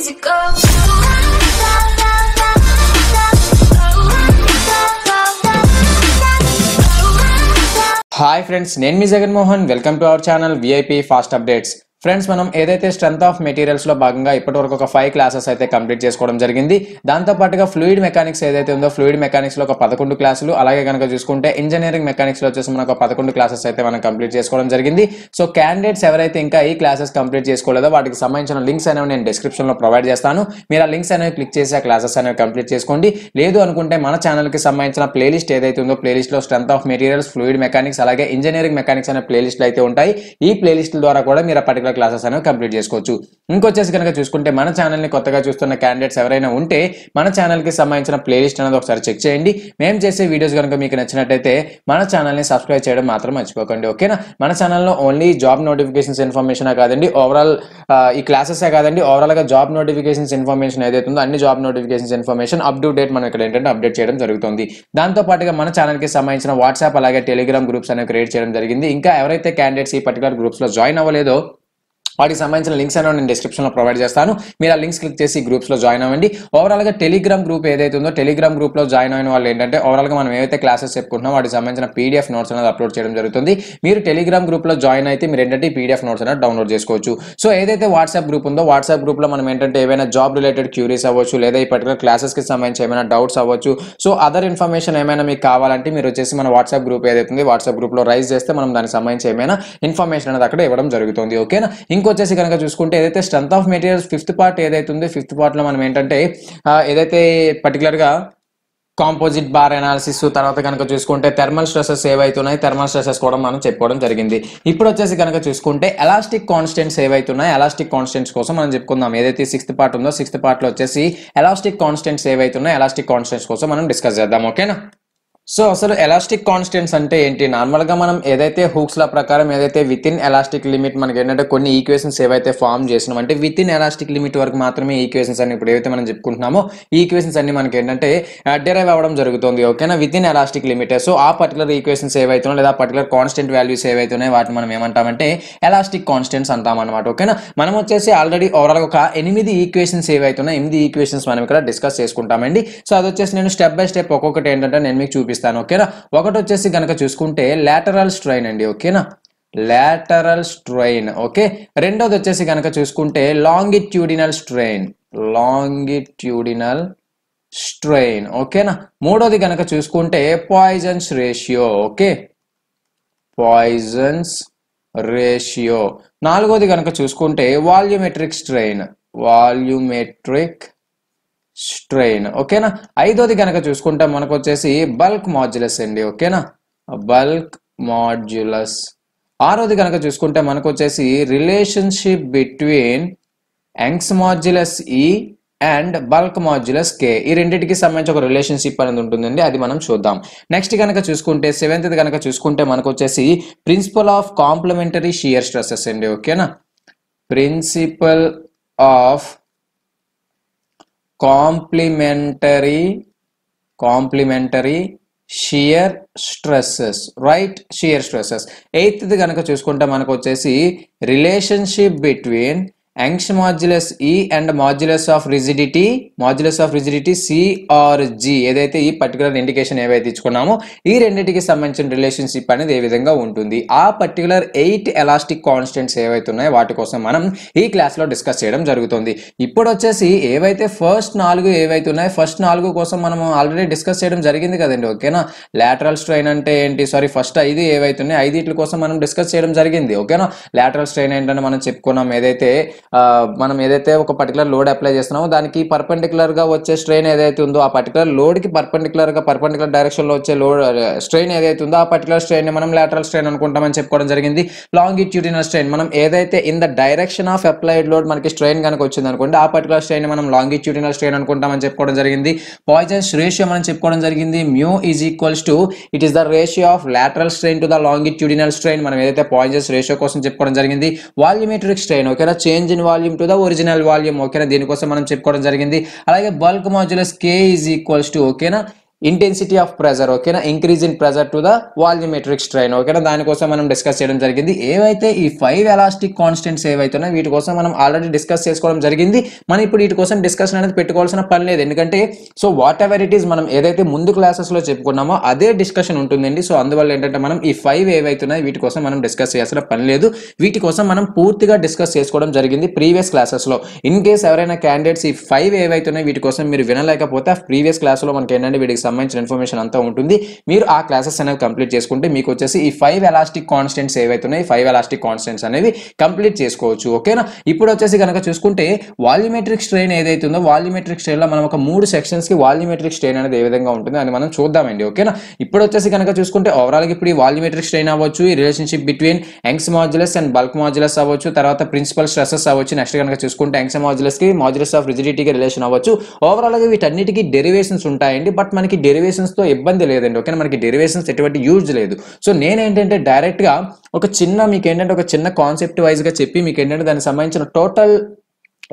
easy go. Hi friends నేను మీ Jaganmohan welcome to our channel VIP fast updates friends మనం ఏదైతే strength of మెటీరియల్స్లో భాగంగా ఇప్పటివరకు ఒక ఫైవ్ క్లాసెస్ అయితే కంప్లీట్ చేసుకోవడం జరిగింది దాంతో పాటుగా ఫ్లూయిడ్ మెకానిక్స్ ఏదైతే ఉందో ఫ్లూయిడ్ మెకానిక్స్లో ఒక పదకొండు క్లాసులు అలాగే కనుక చూసుకుంటే ఇంజనీరింగ్ మెకానిక్స్లో వచ్చేసి మనకు పదకొండు క్లాసెస్ అయితే మనం కంప్లీట్ చేసుకోవడం జరిగింది. సో క్యాండిడేట్స్ ఎవరైతే ఇంకా ఈ క్లాసెస్ కంప్లీట్ చేసుకోలేదో వాటికి సంబంధించిన లింక్స్ అనేవి నేను డిస్క్రిప్షన్లో ప్రొవైడ్ చేస్తాను. మీరు ఆ లింక్స్ అనేవి క్లిక్ చేసి ఆ క్లాసెస్ అనేవి కంప్లీట్ చేసుకోండి. లేదు అనుకుంటే మన ఛానల్కి సంబంధించిన ప్లేలిస్ట్ ఏదైతే ఉందో ప్లేలిస్ట్లో strength of materials fluid mechanics అలాగే ఇంజనీరింగ్ మెకానిక్స్ అనే ప్లేలిస్ట్లు అయితే ఉంటాయి. ఈ ప్లేలిస్ట్ ద్వారా కూడా మీరు ఆ కూడా క్లాసెస్ అనేవి కంప్లీట్ చేసుకోవచ్చు. ఇంకొచ్చేసి కనుక చూసుకుంటే మన ఛానల్ని కొత్తగా చూస్తున్న క్యాండిడేట్స్ ఎవరైనా ఉంటే మన ఛానల్కి సంబంధించిన ప్లేలిస్ట్ అనేది ఒకసారి చెక్ చేయండి. మేము చేసే వీడియోస్ కనుక మీకు నచ్చినట్టయితే మన ఛానల్ని సబ్స్క్రైబ్ చేయడం మాత్రం మర్చిపోకండి ఓకేనా? మన ఛానల్లో ఓన్లీ జాబ్ నోటిఫికేషన్స్ ఇన్ఫర్మేషన్ కాదండి. ఓవరాల్ ఈ క్లాసెస్ కాదండి. ఓవరాల్గా జాబ్ నోటిఫికేషన్స్ ఇన్ఫర్మేషన్ ఏదైతే ఉందో అన్ని job notifications information up to date మనం ఇక్కడ ఏంటంటే అప్డేట్ చేయడం జరుగుతుంది. దాంతో పాటుగా మన ఛానల్కి సంబంధించిన వాట్సాప్ అలాగే టెలిగ్రామ్ గ్రూప్స్ అనేవి క్రియేట్ చేయడం జరిగింది. ఇంకా ఎవరైతే క్యాండిడేట్స్ ఈ పర్టికులర్ గ్రూప్స్లో జాయిన్ అవ్వలేదో వాటికి సంబంధించిన లింక్స్ అనేవి నేను డిస్క్రిప్షన్లో ప్రొవైడ్ చేస్తాను. మీరు ఆ లింక్స్ క్లిక్ చేసి గ్రూప్స్లో జాయిన్ అవ్వండి. ఓవరాల్గా టెలిగ్రామ్ గ్రూప్ ఏదైతే ఉందో టెలిగ్రామ్ గ్రూప్లో జాయిన్ అయిన వాళ్ళు ఏంటంటే ఓవరాల్గా మనం ఏవైతే క్లాసెస్ చెప్పుకుంటున్నాం వాటికి సంబంధించిన పీడిఎఫ్ నోట్స్ అనేది అప్లోడ్ చేయడం జరుగుతుంది. మీరు టెలిగ్రామ్ గ్రూప్లో జాయిన్ అయితే మీరు ఏంటంటే పీడిఎఫ్ నోట్స్ అనేది డౌన్లోడ్ చేసుకోవచ్చు. సో ఏదైతే వాట్సాప్ గ్రూప్ ఉందో వాట్సాప్ గ్రూప్లో మనం ఏంటంటే ఏవైనా జాబ్ రిలేటెడ్ క్యూరీస్ అవ్వచ్చు లేదా ఈ పర్టికులర్ క్లాసెస్కి సంబంధించి ఏమైనా డౌట్స్ అవ్వచ్చు. సో అదర్ ఇన్ఫర్మేషన్ ఏమైనా మీకు కావాలంటే మీరు వచ్చేసి మన వాట్సాప్ గ్రూప్ ఏదైతే ఉంది వాట్సాప్ గ్రూప్లో రైజ్ చేస్తే మనం దానికి సంబంధించి ఏమైనా ఇన్ఫర్మేషన్ అనేది అక్కడ ఇవ్వడం జరుగుతుంది. ఓకేనా వచ్చేసి కనుక చూసుకుంటే ఏదైతే strength of materials fifth part ఏదైతే ఉందో ఫిఫ్త్ పార్ట్లో మనం ఏంటంటే ఏదైతే పర్టికులర్గా కాంపోజిట్ బార్ అనాలిసిస్ తర్వాత కనుక చూసుకుంటే థర్మల్ స్ట్రెసెస్ ఏవైతున్నాయి థర్మల్ స్ట్రెసెస్ కూడా మనం చెప్పుకోవడం జరిగింది. ఇప్పుడు వచ్చేసి కనుక చూసుకుంటే ఎలాస్టిక్ కాన్స్టెంట్స్ ఏవైతున్నాయి ఎలాస్టిక్ కాన్స్టెంట్స్ కోసం మనం చెప్పుకుందాం. ఏదైతే సిక్స్త్ పార్ట్ ఉందో సిక్స్త్ పార్ట్లో వచ్చేసి ఎలాస్టిక్ కాన్స్టెంట్స్ ఏవైతున్నాయి ఎలాస్టిక్ కాన్స్టెంట్స్ కోసం మనం డిస్కస్ చేద్దాం. ఓకేనా సో అసలు ఎలాస్టిక్ కాన్స్టెంట్స్ అంటే ఏంటి? నార్మల్గా మనం ఏదైతే హూక్స్ల ల ప్రకారం ఏదైతే విత్ ఇన్ ఎలాస్టిక్ లిమిట్ మనకి ఏంటంటే కొన్ని ఈక్వేషన్స్ ఏవైతే ఫామ్ చేసినాం అంటే విత్ ఇన్ ఎలాస్టిక్ లిమిట్ వరకు మాత్రమే ఈక్వేషన్స్ అన్ని ఇప్పుడు ఏవైతే మనం చెప్పుకుంటున్నామో ఈక్వేషన్స్ అన్ని మనకి ఏంటంటే డెరైవ్ అవ్వడం జరుగుతుంది ఓకేనా within elastic limit. So ఆ పర్టికులర్ ఈక్వేషన్స్ ఏవైతున్నాయో లేదా పర్టికులర్ కాన్స్టెంట్ వాల్యూస్ ఏవైతున్నాయో వాటిని మనం ఏమంటామంటే ఎలాస్టిక్ కాన్స్టెంట్స్ అంటాం ఓకేనా మనం వచ్చేసి ఆల్రెడీ ఓవరాల్ ఒక ఎనిమిది ఈక్వేషన్స్ ఏవైతున్నాయో ఎనిమిది ఈక్వేషన్స్ మనం ఇక్కడ డిస్కస్ చేసుకుంటామండి. సో అది వచ్చేసి నేను స్టెప్ బై స్టెప్ ఒక్కొక్కటి ఏంటంటే నేను మీకు చూపిస్తాను ఓకేనా? ఒకటి వచ్చేసి కనుక చూసుకుంటే లాటరల్ స్ట్రైన్ అండి ఓకేనా? Lateral strain okay? రెండోది వచ్చేసి కనుక చూసుకుంటే లాంగిట్యూడినల్ స్ట్రెయిన్ లాంగిట్యూడినల్ స్ట్రెయిన్ ఓకేనా? మూడోది కనుక చూసుకుంటే Poisson's ratio okay? Poisson's ratio నాలుగోది కనుక చూసుకుంటే వాల్యూమెట్రిక్ స్ట్రెయిన్ వాల్యూమెట్రిక్ స్ట్రెయిన్. ఓకేనా? ఐదోది కనుక చూసుకుంటే మనకు వచ్చేసి బల్క్ మాడ్యులస్ అండి. ఓకేనా? Bulk modulus. ఆరోది కనుక చూసుకుంటే మనకు వచ్చేసి relationship between Young's modulus E and bulk modulus K. ఈ రెండింటికి సంబంధించి ఒక రిలేషన్షిప్ అనేది ఉంటుందండి. అది మనం చూద్దాం. నెక్స్ట్ కనుక చూసుకుంటే సెవెంత్ కనుక చూసుకుంటే మనకు వచ్చేసి principle of complementary shear stresses అండి. ఓకేనా? Principle of complementary complementary shear stresses right shear stresses ఎయిత్ది కనుక చూసుకుంటే మనకు వచ్చేసి relationship between Young's modulus E and modulus of rigidity modulus of rigidity C or G ఏదైతే ఈ పర్టికులర్ ఇండికేషన్ ఏవైతే ఇచ్చుకున్నామో ఈ రెండింటికి సంబంధించిన రిలేషన్షిప్ అనేది ఏ విధంగా ఉంటుంది? ఆ పర్టికులర్ ఎయిట్ ఎలాస్టిక్ కాన్స్టెంట్స్ ఏవైతే ఉన్నాయో వాటి కోసం మనం ఈ క్లాస్లో డిస్కస్ చేయడం జరుగుతుంది. ఇప్పుడు వచ్చేసి ఏవైతే ఫస్ట్ నాలుగు ఏవైతే ఉన్నాయో ఫస్ట్ నాలుగు కోసం మనం ఆల్రెడీ డిస్కస్ చేయడం జరిగింది కదండి ఓకేనా లాటరల్ స్ట్రెయిన్ అంటే ఏంటి? సారీ ఫస్ట్ ఐదు ఏవైతే ఉన్నాయో ఇట్ల కోసం మనం డిస్కస్ చేయడం జరిగింది ఓకేనా లాటరల్ స్ట్రెయిన్ ఏంటంటే మనం చెప్పుకున్నాం ఏదైతే మనం ఏదైతే ఒక పర్టికులర్ లోడ్ అప్లై చేస్తున్నామో దానికి పర్పెండిక్యులర్గా వచ్చే స్ట్రెయిన్ ఏదైతే ఉందో ఆ పర్టికులర్ లోడ్కి పర్పెండిక్యులర్గా పర్పెండిక్యులర్ డైరెక్షన్లో వచ్చే లోడ్ స్ట్రెయిన్ ఏదైతే ఉందో ఆ పర్టికులర్ స్ట్రెయిన్ని మనం లాటరల్ స్ట్రెయిన్ అనుకుంటామని చెప్పుకోవడం జరిగింది. లాంగిట్యూడినల్ స్ట్రెయిన్ మనం ఏదైతే in the direction of applied load మనకి స్ట్రెయిన్ కనుక వచ్చింది అనుకోండి ఆ పర్టికులర్ స్ట్రెయిన్ని మనం లాంగిట్యూడినల్ స్ట్రెయిన్ అనుకుంటామని చెప్పుకోవడం జరిగింది. పాయిజన్స్ రేషియో మనం చెప్పుకోవడం జరిగింది. Mu is equals to it is the ratio of lateral strain to the longitudinal strain మనం ఏదైతే పాయిజన్స్ రేషియో కోసం చెప్పుకోవడం జరిగింది. వాల్యూమెట్రిక్ స్ట్రెయిన్ ఓకేనా change engine volume to the original volume ఓకేనా దీనికోసం మనం చెప్పుకోవడం జరిగింది. అలాగే bulk modulus K is equals to ఓకేనా ఇంటెన్సిటీ ఆఫ్ ప్రెజర్ ఓకేనా increase in pressure to the volumetric strain ఓకేనా దానికోసం మనం డిస్కస్ చేయడం జరిగింది. ఏవైతే ఈ ఫైవ్ ఎలాస్టిక్ కాన్స్టెంట్స్ ఏవైతున్నాయి వీటి కోసం మనం ఆల్రెడీ డిస్కస్ చేసుకోవడం జరిగింది. మనం ఇప్పుడు వీటి కోసం డిస్కషన్ అనేది పెట్టుకోవాల్సిన పని లేదు. ఎందుకంటే so whatever it is మనం ఏదైతే ముందు క్లాసెస్లో చెప్పుకున్నామో అదే డిస్కషన్ ఉంటుందండి. సో అందువల్ల ఏంటంటే మనం ఈ ఫైవ్ ఏవైతున్నాయి వీటి కోసం మనం డిస్కస్ చేయాల్సిన పని లేదు. వీటి కోసం మనం పూర్తిగా డిస్కస్ చేసుకోవడం జరిగింది ప్రీవియస్ క్లాసెస్లో ఇన్ కేస్ ఎవరైనా క్యాండిడేట్స్ ఈ ఫైవ్ ఏవైతున్నాయి వీటి కోసం మీరు వినలేకపోతే ప్రీవియస్ క్లాస్లో మనకి ఏంటంటే వీటికి సంబంధించిన ఇన్ఫర్మేషన్ అంతా ఉంటుంది. మీరు ఆ క్లాసెస్ అనేవి కంప్లీట్ చేసుకుంటే మీకు వచ్చేసి ఈ ఫైవ్ ఎలాస్టిక్ కాన్స్టెంట్స్ ఏవైతే ఉన్నాయి ఫైవ్ ఎలాస్టిక్ కాన్స్టెంట్స్ అనేవి కంప్లీట్ చేసుకోవచ్చు. ఓకేనా ఇప్పుడు వచ్చేసి కనుక చూసుకుంటే వాల్యూమెట్రిక్ స్ట్రెయిన్ ఏదైతే ఉందో వాల్యూమెట్రిక్ స్ట్రెయిన్లో మనం ఒక మూడు సెక్షన్స్కి వాల్యూమెట్రిక్ స్ట్రెయిన్ అనేది ఏ విధంగా ఉంటుంది అని మనం చూద్దామండి. ఓకేనా ఇప్పుడు వచ్చేసి కనుక చూసుకుంటే ఓవరాల్గా ఇప్పుడు ఈ వాల్యూమెట్రిక్ స్ట్రెయిన్ అవ్వచ్చు ఈ relationship between Young's modulus and bulk modulus అవ్వచ్చు తర్వాత ప్రిన్సిపల్ స్ట్రెసెస్ అవ్వచ్చు. నెక్స్ట్ కనుక చూసుకుంటే యంగ్స్ మాడ్యులస్ మాడ్యులస్ ఆఫ్ రిజిడిటీకి రిలేషన్ అవ్వచ్చు. ఓవరాల్గా వీటన్నిటికీ డెరివేషన్స్ ఉంటాయండి. బట్ మనకి డెరివేషన్స్తో ఇబ్బంది లేదండి. ఓకేనా? మనకి డెరివేషన్స్ ఎటువంటి యూజ్ లేదు. సో నేనేంటంటే డైరెక్ట్గా ఒక చిన్న మీకు ఏంటంటే ఒక చిన్న కాన్సెప్ట్ వైజ్గా చెప్పి మీకు ఏంటంటే దానికి సంబంధించిన టోటల్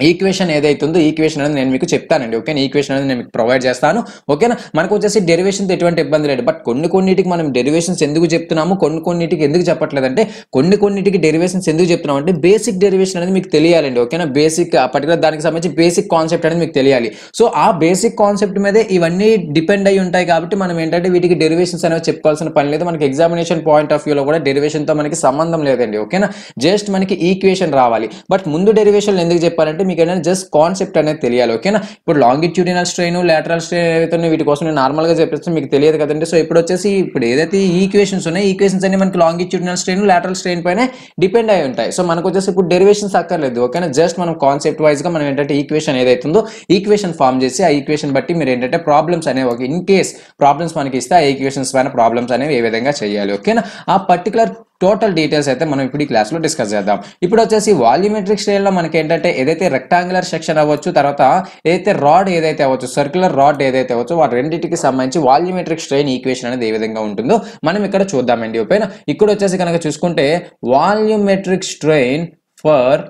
ఈక్వేషన్ ఏదైతుందో ఈక్వేషన్ అనేది నేను మీకు చెప్తానండి ఓకేనా ఈక్వేషన్ అనేది నేను మీకు ప్రొవైడ్ చేస్తాను ఓకేనా? మనకు వచ్చేసి డెరివేషన్తో ఎటువంటి ఇబ్బంది లేదు. బట్ కొన్ని కొన్నిటికి మనం డెరివేషన్స్ ఎందుకు చెప్తున్నాము కొన్ని కొన్నిటికి ఎందుకు చెప్పట్లేదంటే కొన్ని కొన్నిటికి డెరివేషన్స్ ఎందుకు చెప్తున్నాం అంటే బేసిక్ డెరివేషన్ అనేది మీకు తెలియాలండి ఓకేనా? బేసిక్ పర్టికులర్ దానికి సంబంధించి బేసిక్ కాన్సెప్ట్ అనేది మీకు తెలియాలి. సో ఆ బేసిక్ కాన్సెప్ట్ మీదే ఇవన్నీ డిపెండ్ అయి ఉంటాయి కాబట్టి మనం ఏంటంటే వీటికి డెరివేషన్స్ అనేవి చెప్పుకోవాల్సిన పని లేదు. మనకి ఎగ్జామినేషన్ పాయింట్ ఆఫ్ వ్యూలో కూడా డెరివేషన్తో మనకి సంబంధం లేదండి ఓకేనా? జస్ట్ మనకి ఈక్వేషన్ రావాలి. బట్ ముందు డెరివేషన్ ఎందుకు చెప్పాలంటే మీకు ఏంటంటే జస్ట్ కాన్సెప్ట్ అనేది తెలియాలి ఓకేనా ఇప్పుడు లాంగిట్యూడినల్ స్ట్రెయిన్ లేటరల్ స్ట్రెయిన్ ఏవైతే వీటి కోసం నేను నార్మల్గా చెప్పేస్తే మీకు తెలియదు కదండి. సో ఇప్పుడు వచ్చేసి ఇప్పుడు ఏదైతే ఈక్వేషన్స్ ఉన్నాయి ఈక్వేషన్స్ అన్ని మనకి లాంగిట్యూడినల్ స్ట్రెయిన్ లేటరల్ స్ట్రెయిన్ పైన డిపెండ్ అయి ఉంటాయి. సో మనకు వచ్చేసి ఇప్పుడు డెరివేషన్స్ అక్కర్లేదు ఓకేనా జస్ట్ మనం కాన్సెప్ట్ వైజ్గా మనం ఏంటంటే ఈక్వేషన్ ఏదైతుందో ఈక్వేషన్ ఫామ్ చేసి ఆ ఈక్వేషన్ బట్టి మీరు ఏంటంటే ప్రాబ్లమ్స్ అనేవి ఒక ఇన్ కేస్ ప్రాబ్లమ్స్ మనకి ఇస్తే ఆ ఈక్వేషన్స్ పైన ప్రాబ్లమ్స్ అనేవి ఏ విధంగా చేయాలి ఓకేనా ఆ పర్టికులర్ టోటల్ డీటెయిల్స్ అయితే మనం ఇప్పుడు ఈ క్లాస్లో డిస్కస్ చేద్దాం. ఇప్పుడు వచ్చేసి వాల్యూమెట్రిక్ స్టైల్లో మనకి ఏంటంటే ఏదైతే రెక్టాంగులర్ సెక్షన్ అవ్వచ్చు తర్వాత ఏదైతే రాడ్ ఏదైతే అవ్వచ్చు సర్క్యులర్ రాడ్ ఏదైతే అవ్వచ్చు వాటి రెండింటికి సంబంధించి వాల్యూమెట్రిక్ స్ట్రెయిన్ ఈక్వేషన్ అనేది ఏ విధంగా ఉంటుందో మనం ఇక్కడ చూద్దామండి. ఓకేనా ఇక్కడ వచ్చేసి కనుక చూసుకుంటే volumetric strain for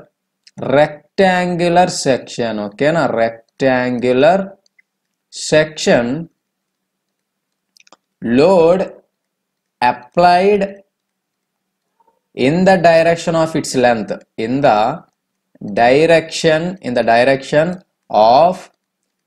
rectangular section ఓకేనా rectangular section load applied in the direction of its length in the direction in the direction of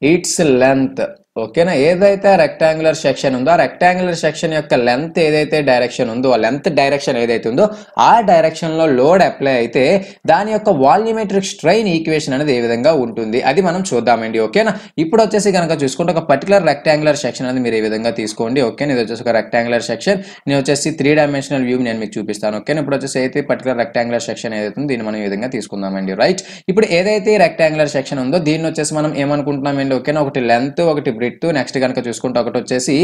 its length ఓకేనా? ఏదైతే రెక్టాంగులర్ సెక్షన్ ఉందో ఆ రెక్టాంగులర్ సెక్షన్ యొక్క లెంత్ ఏదైతే డైరెక్షన్ ఉందో ఆ లెంత్ డైరెక్షన్ ఏదైతే ఉందో ఆ డైరెక్షన్లో లోడ్ అప్లై అయితే దాని యొక్క వాల్యూమెట్రిక్ స్ట్రైన్ ఈక్వేషన్ అనేది ఏ విధంగా ఉంటుంది? అది మనం చూద్దామండి. ఓకేనా? ఇప్పుడు వచ్చేసి కనుక చూసుకుంటే ఒక పర్టికులర్ రెక్టాంగులర్ సెక్షన్ అనేది మీరు ఏ విధంగా తీసుకోండి? ఓకే ఇది వచ్చేసి ఒక రెక్టాంగులర్ సెక్షన్ నేను వచ్చేసి త్రీ డైమెన్షనల్ వ్యూ నేను మీకు చూపిస్తాను. ఓకేనా? ఇప్పుడు వచ్చేసి అయితే పర్టికులర్ రెక్టాంగులర్ సెక్షన్ ఏదైతే దీన్ని మనం ఈ విధంగా తీసుకుందామండి. రైట్ ఇప్పుడు ఏదైతే రెక్టాంగులర్ సెక్షన్ ఉందో దీన్ని వచ్చేసి మనం ఏమనుకుంటున్నామండి? ఓకేనా? ఒకటి లెంత్ ఒకటి బ్రిత్ నెక్స్ట్ కనుక చూసుకుంటే ఒకటి వచ్చేసి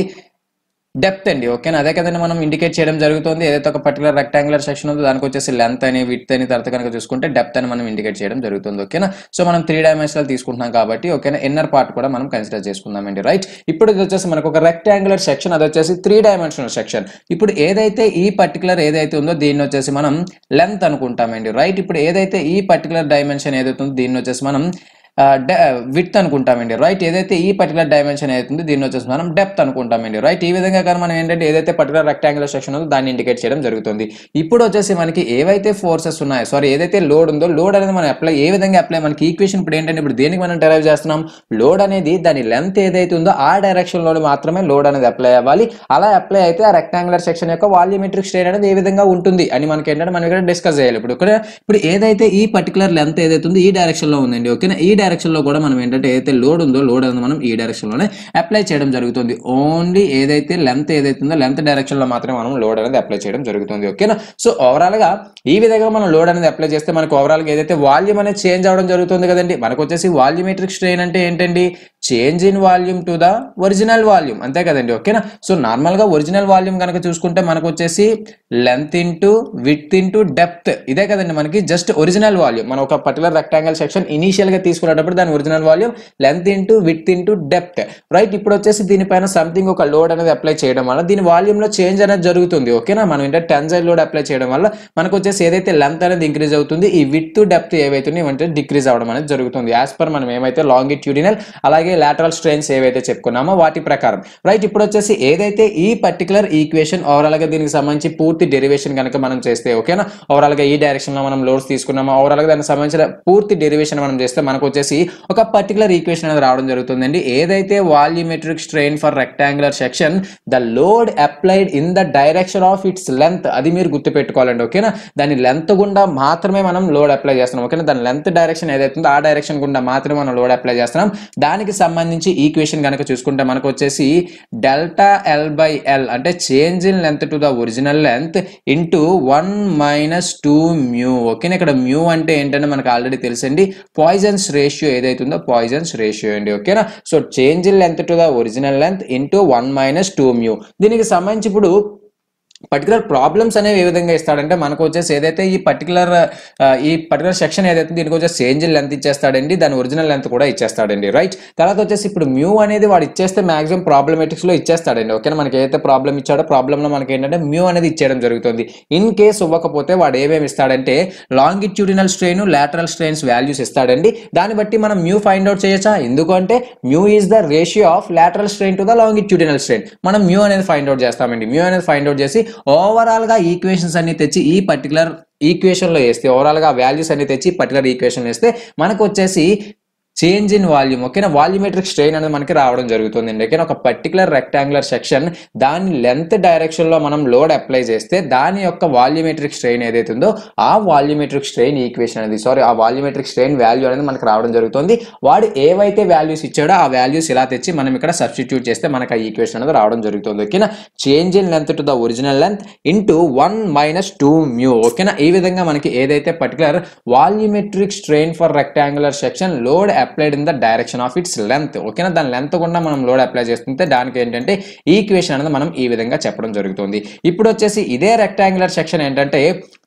డెప్త్ అండి ఓకేనా? అదే కదండి మనం ఇండికేట్ చేయడం జరుగుతుంది. ఏదైతే ఒక పర్టికులర్ రెక్టాంగులర్ సెక్షన్ ఉందో దానికి వచ్చేసి లెంత్ అని విత్ అని తర్వాత కనుక చూసుకుంటే డెప్త్ అని మనం ఇండికేట్ చేయడం జరుగుతుంది ఓకేనా? సో మనం త్రీ డైమెన్షనల్ తీసుకుంటున్నాం కాబట్టి ఓకేనా? ఇన్నర్ పార్ట్ కూడా మనం కన్సిడర్ చేసుకుందామండి రైట్? ఇప్పుడు ఇది వచ్చేసి మనకు ఒక రెక్టాంగులర్ సెక్షన్ అది వచ్చేసి త్రీ డైమెన్షనల్ సెక్షన్. ఇప్పుడు ఏదైతే ఈ పర్టికులర్ ఏదైతే ఉందో దీన్ని వచ్చేసి మనం లెంత్ అనుకుంటామండి రైట్? ఇప్పుడు ఏదైతే ఈ పర్టికులర్ డైమెన్షన్ ఏదైతే ఉందో దీన్ని వచ్చేసి మనం విత్ అనుకుంటామండి. రైట్ ఏదైతే ఈ పర్టికులర్ డైమెన్షన్ అవుతుందో దీన్ని వచ్చేసి మనం డెప్త్ అనుకుంటామండి. రైట్ ఈ విధంగా కానీ మనం ఏంటంటే ఏదైతే పర్టికులర్ రెక్టాంగులర్ సెక్షన్ ఉందో దాన్ని ఇండికేట్ చేయడం జరుగుతుంది. ఇప్పుడు వచ్చేసి మనకి ఏవైతే ఫోర్సెస్ ఉన్నాయో సారీ ఏదైతే లోడ్ ఉందో లోడ్ అనేది మనం అప్లై ఏ విధంగా అప్లై మనకి ఈక్వేషన్ ఇప్పుడు ఏంటంటే ఇప్పుడు దేనికి మనం డెరైవ్ చేస్తున్నాం? లోడ్ అనేది దాని లెంత్ ఏదైతే ఉందో ఆ డైరెక్షన్లో మాత్రమే లోడ్ అనేది అప్లై అవ్వాలి. అలా అప్లై అయితే ఆ రెక్టాంగులర్ సెక్షన్ యొక్క వాల్యూమెట్రిక్ స్ట్రెయిన్ అనేది ఏ విధంగా ఉంటుంది అని మనకి ఏంటంటే మనం ఇక్కడ డిస్కస్ చేయాలి. ఇప్పుడు ఇక్కడ ఇప్పుడు ఏదైతే ఈ పర్టికులర్ లెంత్ ఏదైతే ఉందో ఈ డైరెక్షన్లో ఉందండి ఓకేనా ఈ డైరెక్షన్లో కూడా మనం ఏంటంటే ఏదైతే లోడ్ ఉందో లోడ్ అనేది మనం ఈ డైరెక్షన్లోనే అప్లై చేయడం జరుగుతుంది. ఓన్లీ ఏదైతే లెంత్ ఏదైతే ఉందో లెంత్ డైరెక్షన్లో మాత్రమే మనం లోడ్ అనేది అప్లై చేయడం జరుగుతుంది. ఓకేనా సో ఓవరాల్గా ఈ విధంగా మనం లోడ్ అనేది అప్లై చేస్తే మనకు ఓవరాల్గా ఏదైతే వాల్యూమ్ అనేది చేంజ్ అవడం జరుగుతుంది కదండి? మనకు వచ్చేసి వాల్యూమెట్రిక్ స్ట్రెయిన్ అంటే ఏంటండి? Change in volume to the original volume అంతే కదండి? ఓకేనా సో నార్మల్గా ఒరిజినల్ వాల్యూమ్ కనుక చూసుకుంటే మనకు వచ్చేసి length into width into depth ఇదే కదండి మనకి జస్ట్ ఒరిజినల్ వాల్యూమ్ మనం ఒక పర్టికులర్ రెక్టాంగిల్ సెక్షన్ ఇనీషియల్గా తీసుకునేటప్పుడు దాని original volume length into width into depth right ఇప్పుడు వచ్చేసి దీనిపైన సంథింగ్ ఒక లోడ్ అనేది అప్లై చేయడం వల్ల దీని వాల్యూమ్లో చేంజ్ అనేది జరుగుతుంది ఓకేనా మనం ఏంటంటే టెన్సైల్ లోడ్ అప్లై చేయడం వల్ల మనకు వచ్చేసి ఏదైతే లెంత్ అనేది ఇంక్రీజ్ అవుతుంది ఈ విత్ డెప్త్ ఏవైతే అంటే డిక్రీజ్ అవడం అనేది జరుగుతుంది. యాజ్ పర్ మనం ఏమైతే లాంగిట్యూడినల్ అలాగే లాటరల్ స్ట్రెయిన్స్ ఏవైతే చెప్పుకున్నామో వాటి ప్రకారం. రైట్ ఇప్పుడు వచ్చేసి ఏదైతే ఈ పర్టికులర్ ఈక్వేషన్ ఓవరాల్గా దీనికి సంబంధించి పూర్తి డెరివేషన్ కనుక మనం చేస్తే ఓకేనా ఓవరాల్గా ఈ డైరెక్షన్లో మనం లోడ్స్ తీసుకున్నామో ఓవరాల్గా దానికి సంబంధించిన పూర్తి డెరివేషన్ మనం చేస్తే మనకు వచ్చేసి ఒక పర్టికులర్ ఈక్వేషన్ అనేది రావడం జరుగుతుందండి. ఏదైతే volumetric strain for rectangular section the load applied in the direction of its length అది మీరు గుర్తుపెట్టుకోవాలండి ఓకేనా? దాని లెంత్ గుండా మాత్రమే మనం లోడ్ అప్లై చేస్తున్నాం ఓకేనా? దాని లెంత్ డైరెక్షన్ ఏదైతే ఉందో ఆ డైరెక్షన్ గుండా మాత్రమే మనం లోడ్ అప్లై చేస్తున్నాం. దానికి సంబంధించి ఈక్వేషన్ కనుక చూసుకుంటే మనకు వచ్చేసి డెల్టా ఎల్ బై ఎల్ అంటే change in length to the original length into one minus two mu ఓకేనా? ఇక్కడ మ్యూ అంటే ఏంటంటే మనకు ఆల్రెడీ తెలుసండి. పాయిజన్స్ రేషియో ఏదైతుందో పాయిజన్స్ రేషియో అండి ఓకేనా so change in length to the original length into one minus two mu దీనికి సంబంధించి ఇప్పుడు పర్టికులర్ ప్రాబ్లమ్స్ అనేవి ఏ విధంగా ఇస్తాడంటే మనకు వచ్చేసి ఏదైతే ఈ పర్టికులర్ ఈ పర్టికులర్ సెక్షన్ ఏదైతే దీనికి వచ్చేసి చేంజ్ లెంత్ ఇచ్చేస్తాడండి దాని ఒరిజినల్ లెంత్ కూడా ఇచ్చేస్తాడండి రైట్ తర్వాత వచ్చేసి ఇప్పుడు మ్యూ అనేది వాడు ఇచ్చేస్తే మాక్సిమం ప్రాబ్లమేటిక్స్లో ఇచ్చేస్తాడండి ఓకేనా మనకి ఏదైతే ప్రాబ్లం ఇచ్చాడో ప్రాబ్లంలో మనకి ఏంటంటే మ్యూ అనేది ఇచ్చేయడం జరుగుతుంది. ఇన్ కేస్ ఇవ్వకపోతే వాడు ఏమేమి ఇస్తాడంటే longitudinal strain lateral strains values ఇస్తాడండి. దాన్ని బట్టి మనం మ్యూ ఫైండ్ అవుట్ చేయొచ్చా? ఎందుకంటే mu is the ratio of lateral strain to the longitudinal strain మనం మ్యూ అనేది ఫైండ్ అవుట్ చేస్తామండి. మ్యూ అనేది ఫైండ్ అవుట్ చేసి ఓవరాల్గా ఈక్వేషన్స్ అన్ని తెచ్చి ఈ పర్టికులర్ ఈక్వేషన్లో వేస్తే ఓవరాల్గా వాల్యూస్ అన్ని తెచ్చి పర్టికులర్ ఈక్వేషన్ వేస్తే మనకు వచ్చేసి చేంజ్ ఇన్ వాల్యూమ్. ఓకేనా? వాల్యూమెట్రిక్ స్ట్రెయిన్ అనేది మనకి రావడం జరుగుతుంది. అండి ఓకేనా? ఒక పర్టికులర్ రెక్టాంగులర్ సెక్షన్ దాని లెంత్ డైరెక్షన్లో మనం లోడ్ అప్లై చేస్తే దాని యొక్క వాల్యూమెట్రిక్ స్ట్రెయిన్ ఏదైతే ఉందో ఆ వాల్యూమెట్రిక్ స్ట్రెయిన్ ఈక్వేషన్ అనేది సారీ ఆ వాల్యూమెట్రిక్ స్ట్రెయిన్ వాల్యూ అనేది మనకు రావడం జరుగుతుంది. వాడు ఏవైతే వాల్యూస్ ఇచ్చాడో ఆ వాల్యూస్ ఇలా తెచ్చి మనం ఇక్కడ సబ్స్టిట్యూట్ చేస్తే మనకి ఆ ఈక్వేషన్ అనేది రావడం జరుగుతుంది. ఓకేనా? Change in length to the original length into one minus two mu. ఓకేనా? ఈ విధంగా మనకి ఏదైతే particular volumetric strain for rectangular section load applied in the direction of its length ఓకేనా దాని లెంత్ కూడా మనం లోడ్ అప్లై చేస్తుంటే దానికి ఏంటంటే ఈక్వేషన్ అనేది మనం ఈ విధంగా చెప్పడం జరుగుతుంది. ఇప్పుడు వచ్చేసి ఇదే రెక్టాంగులర్ సెక్షన్ ఏంటంటే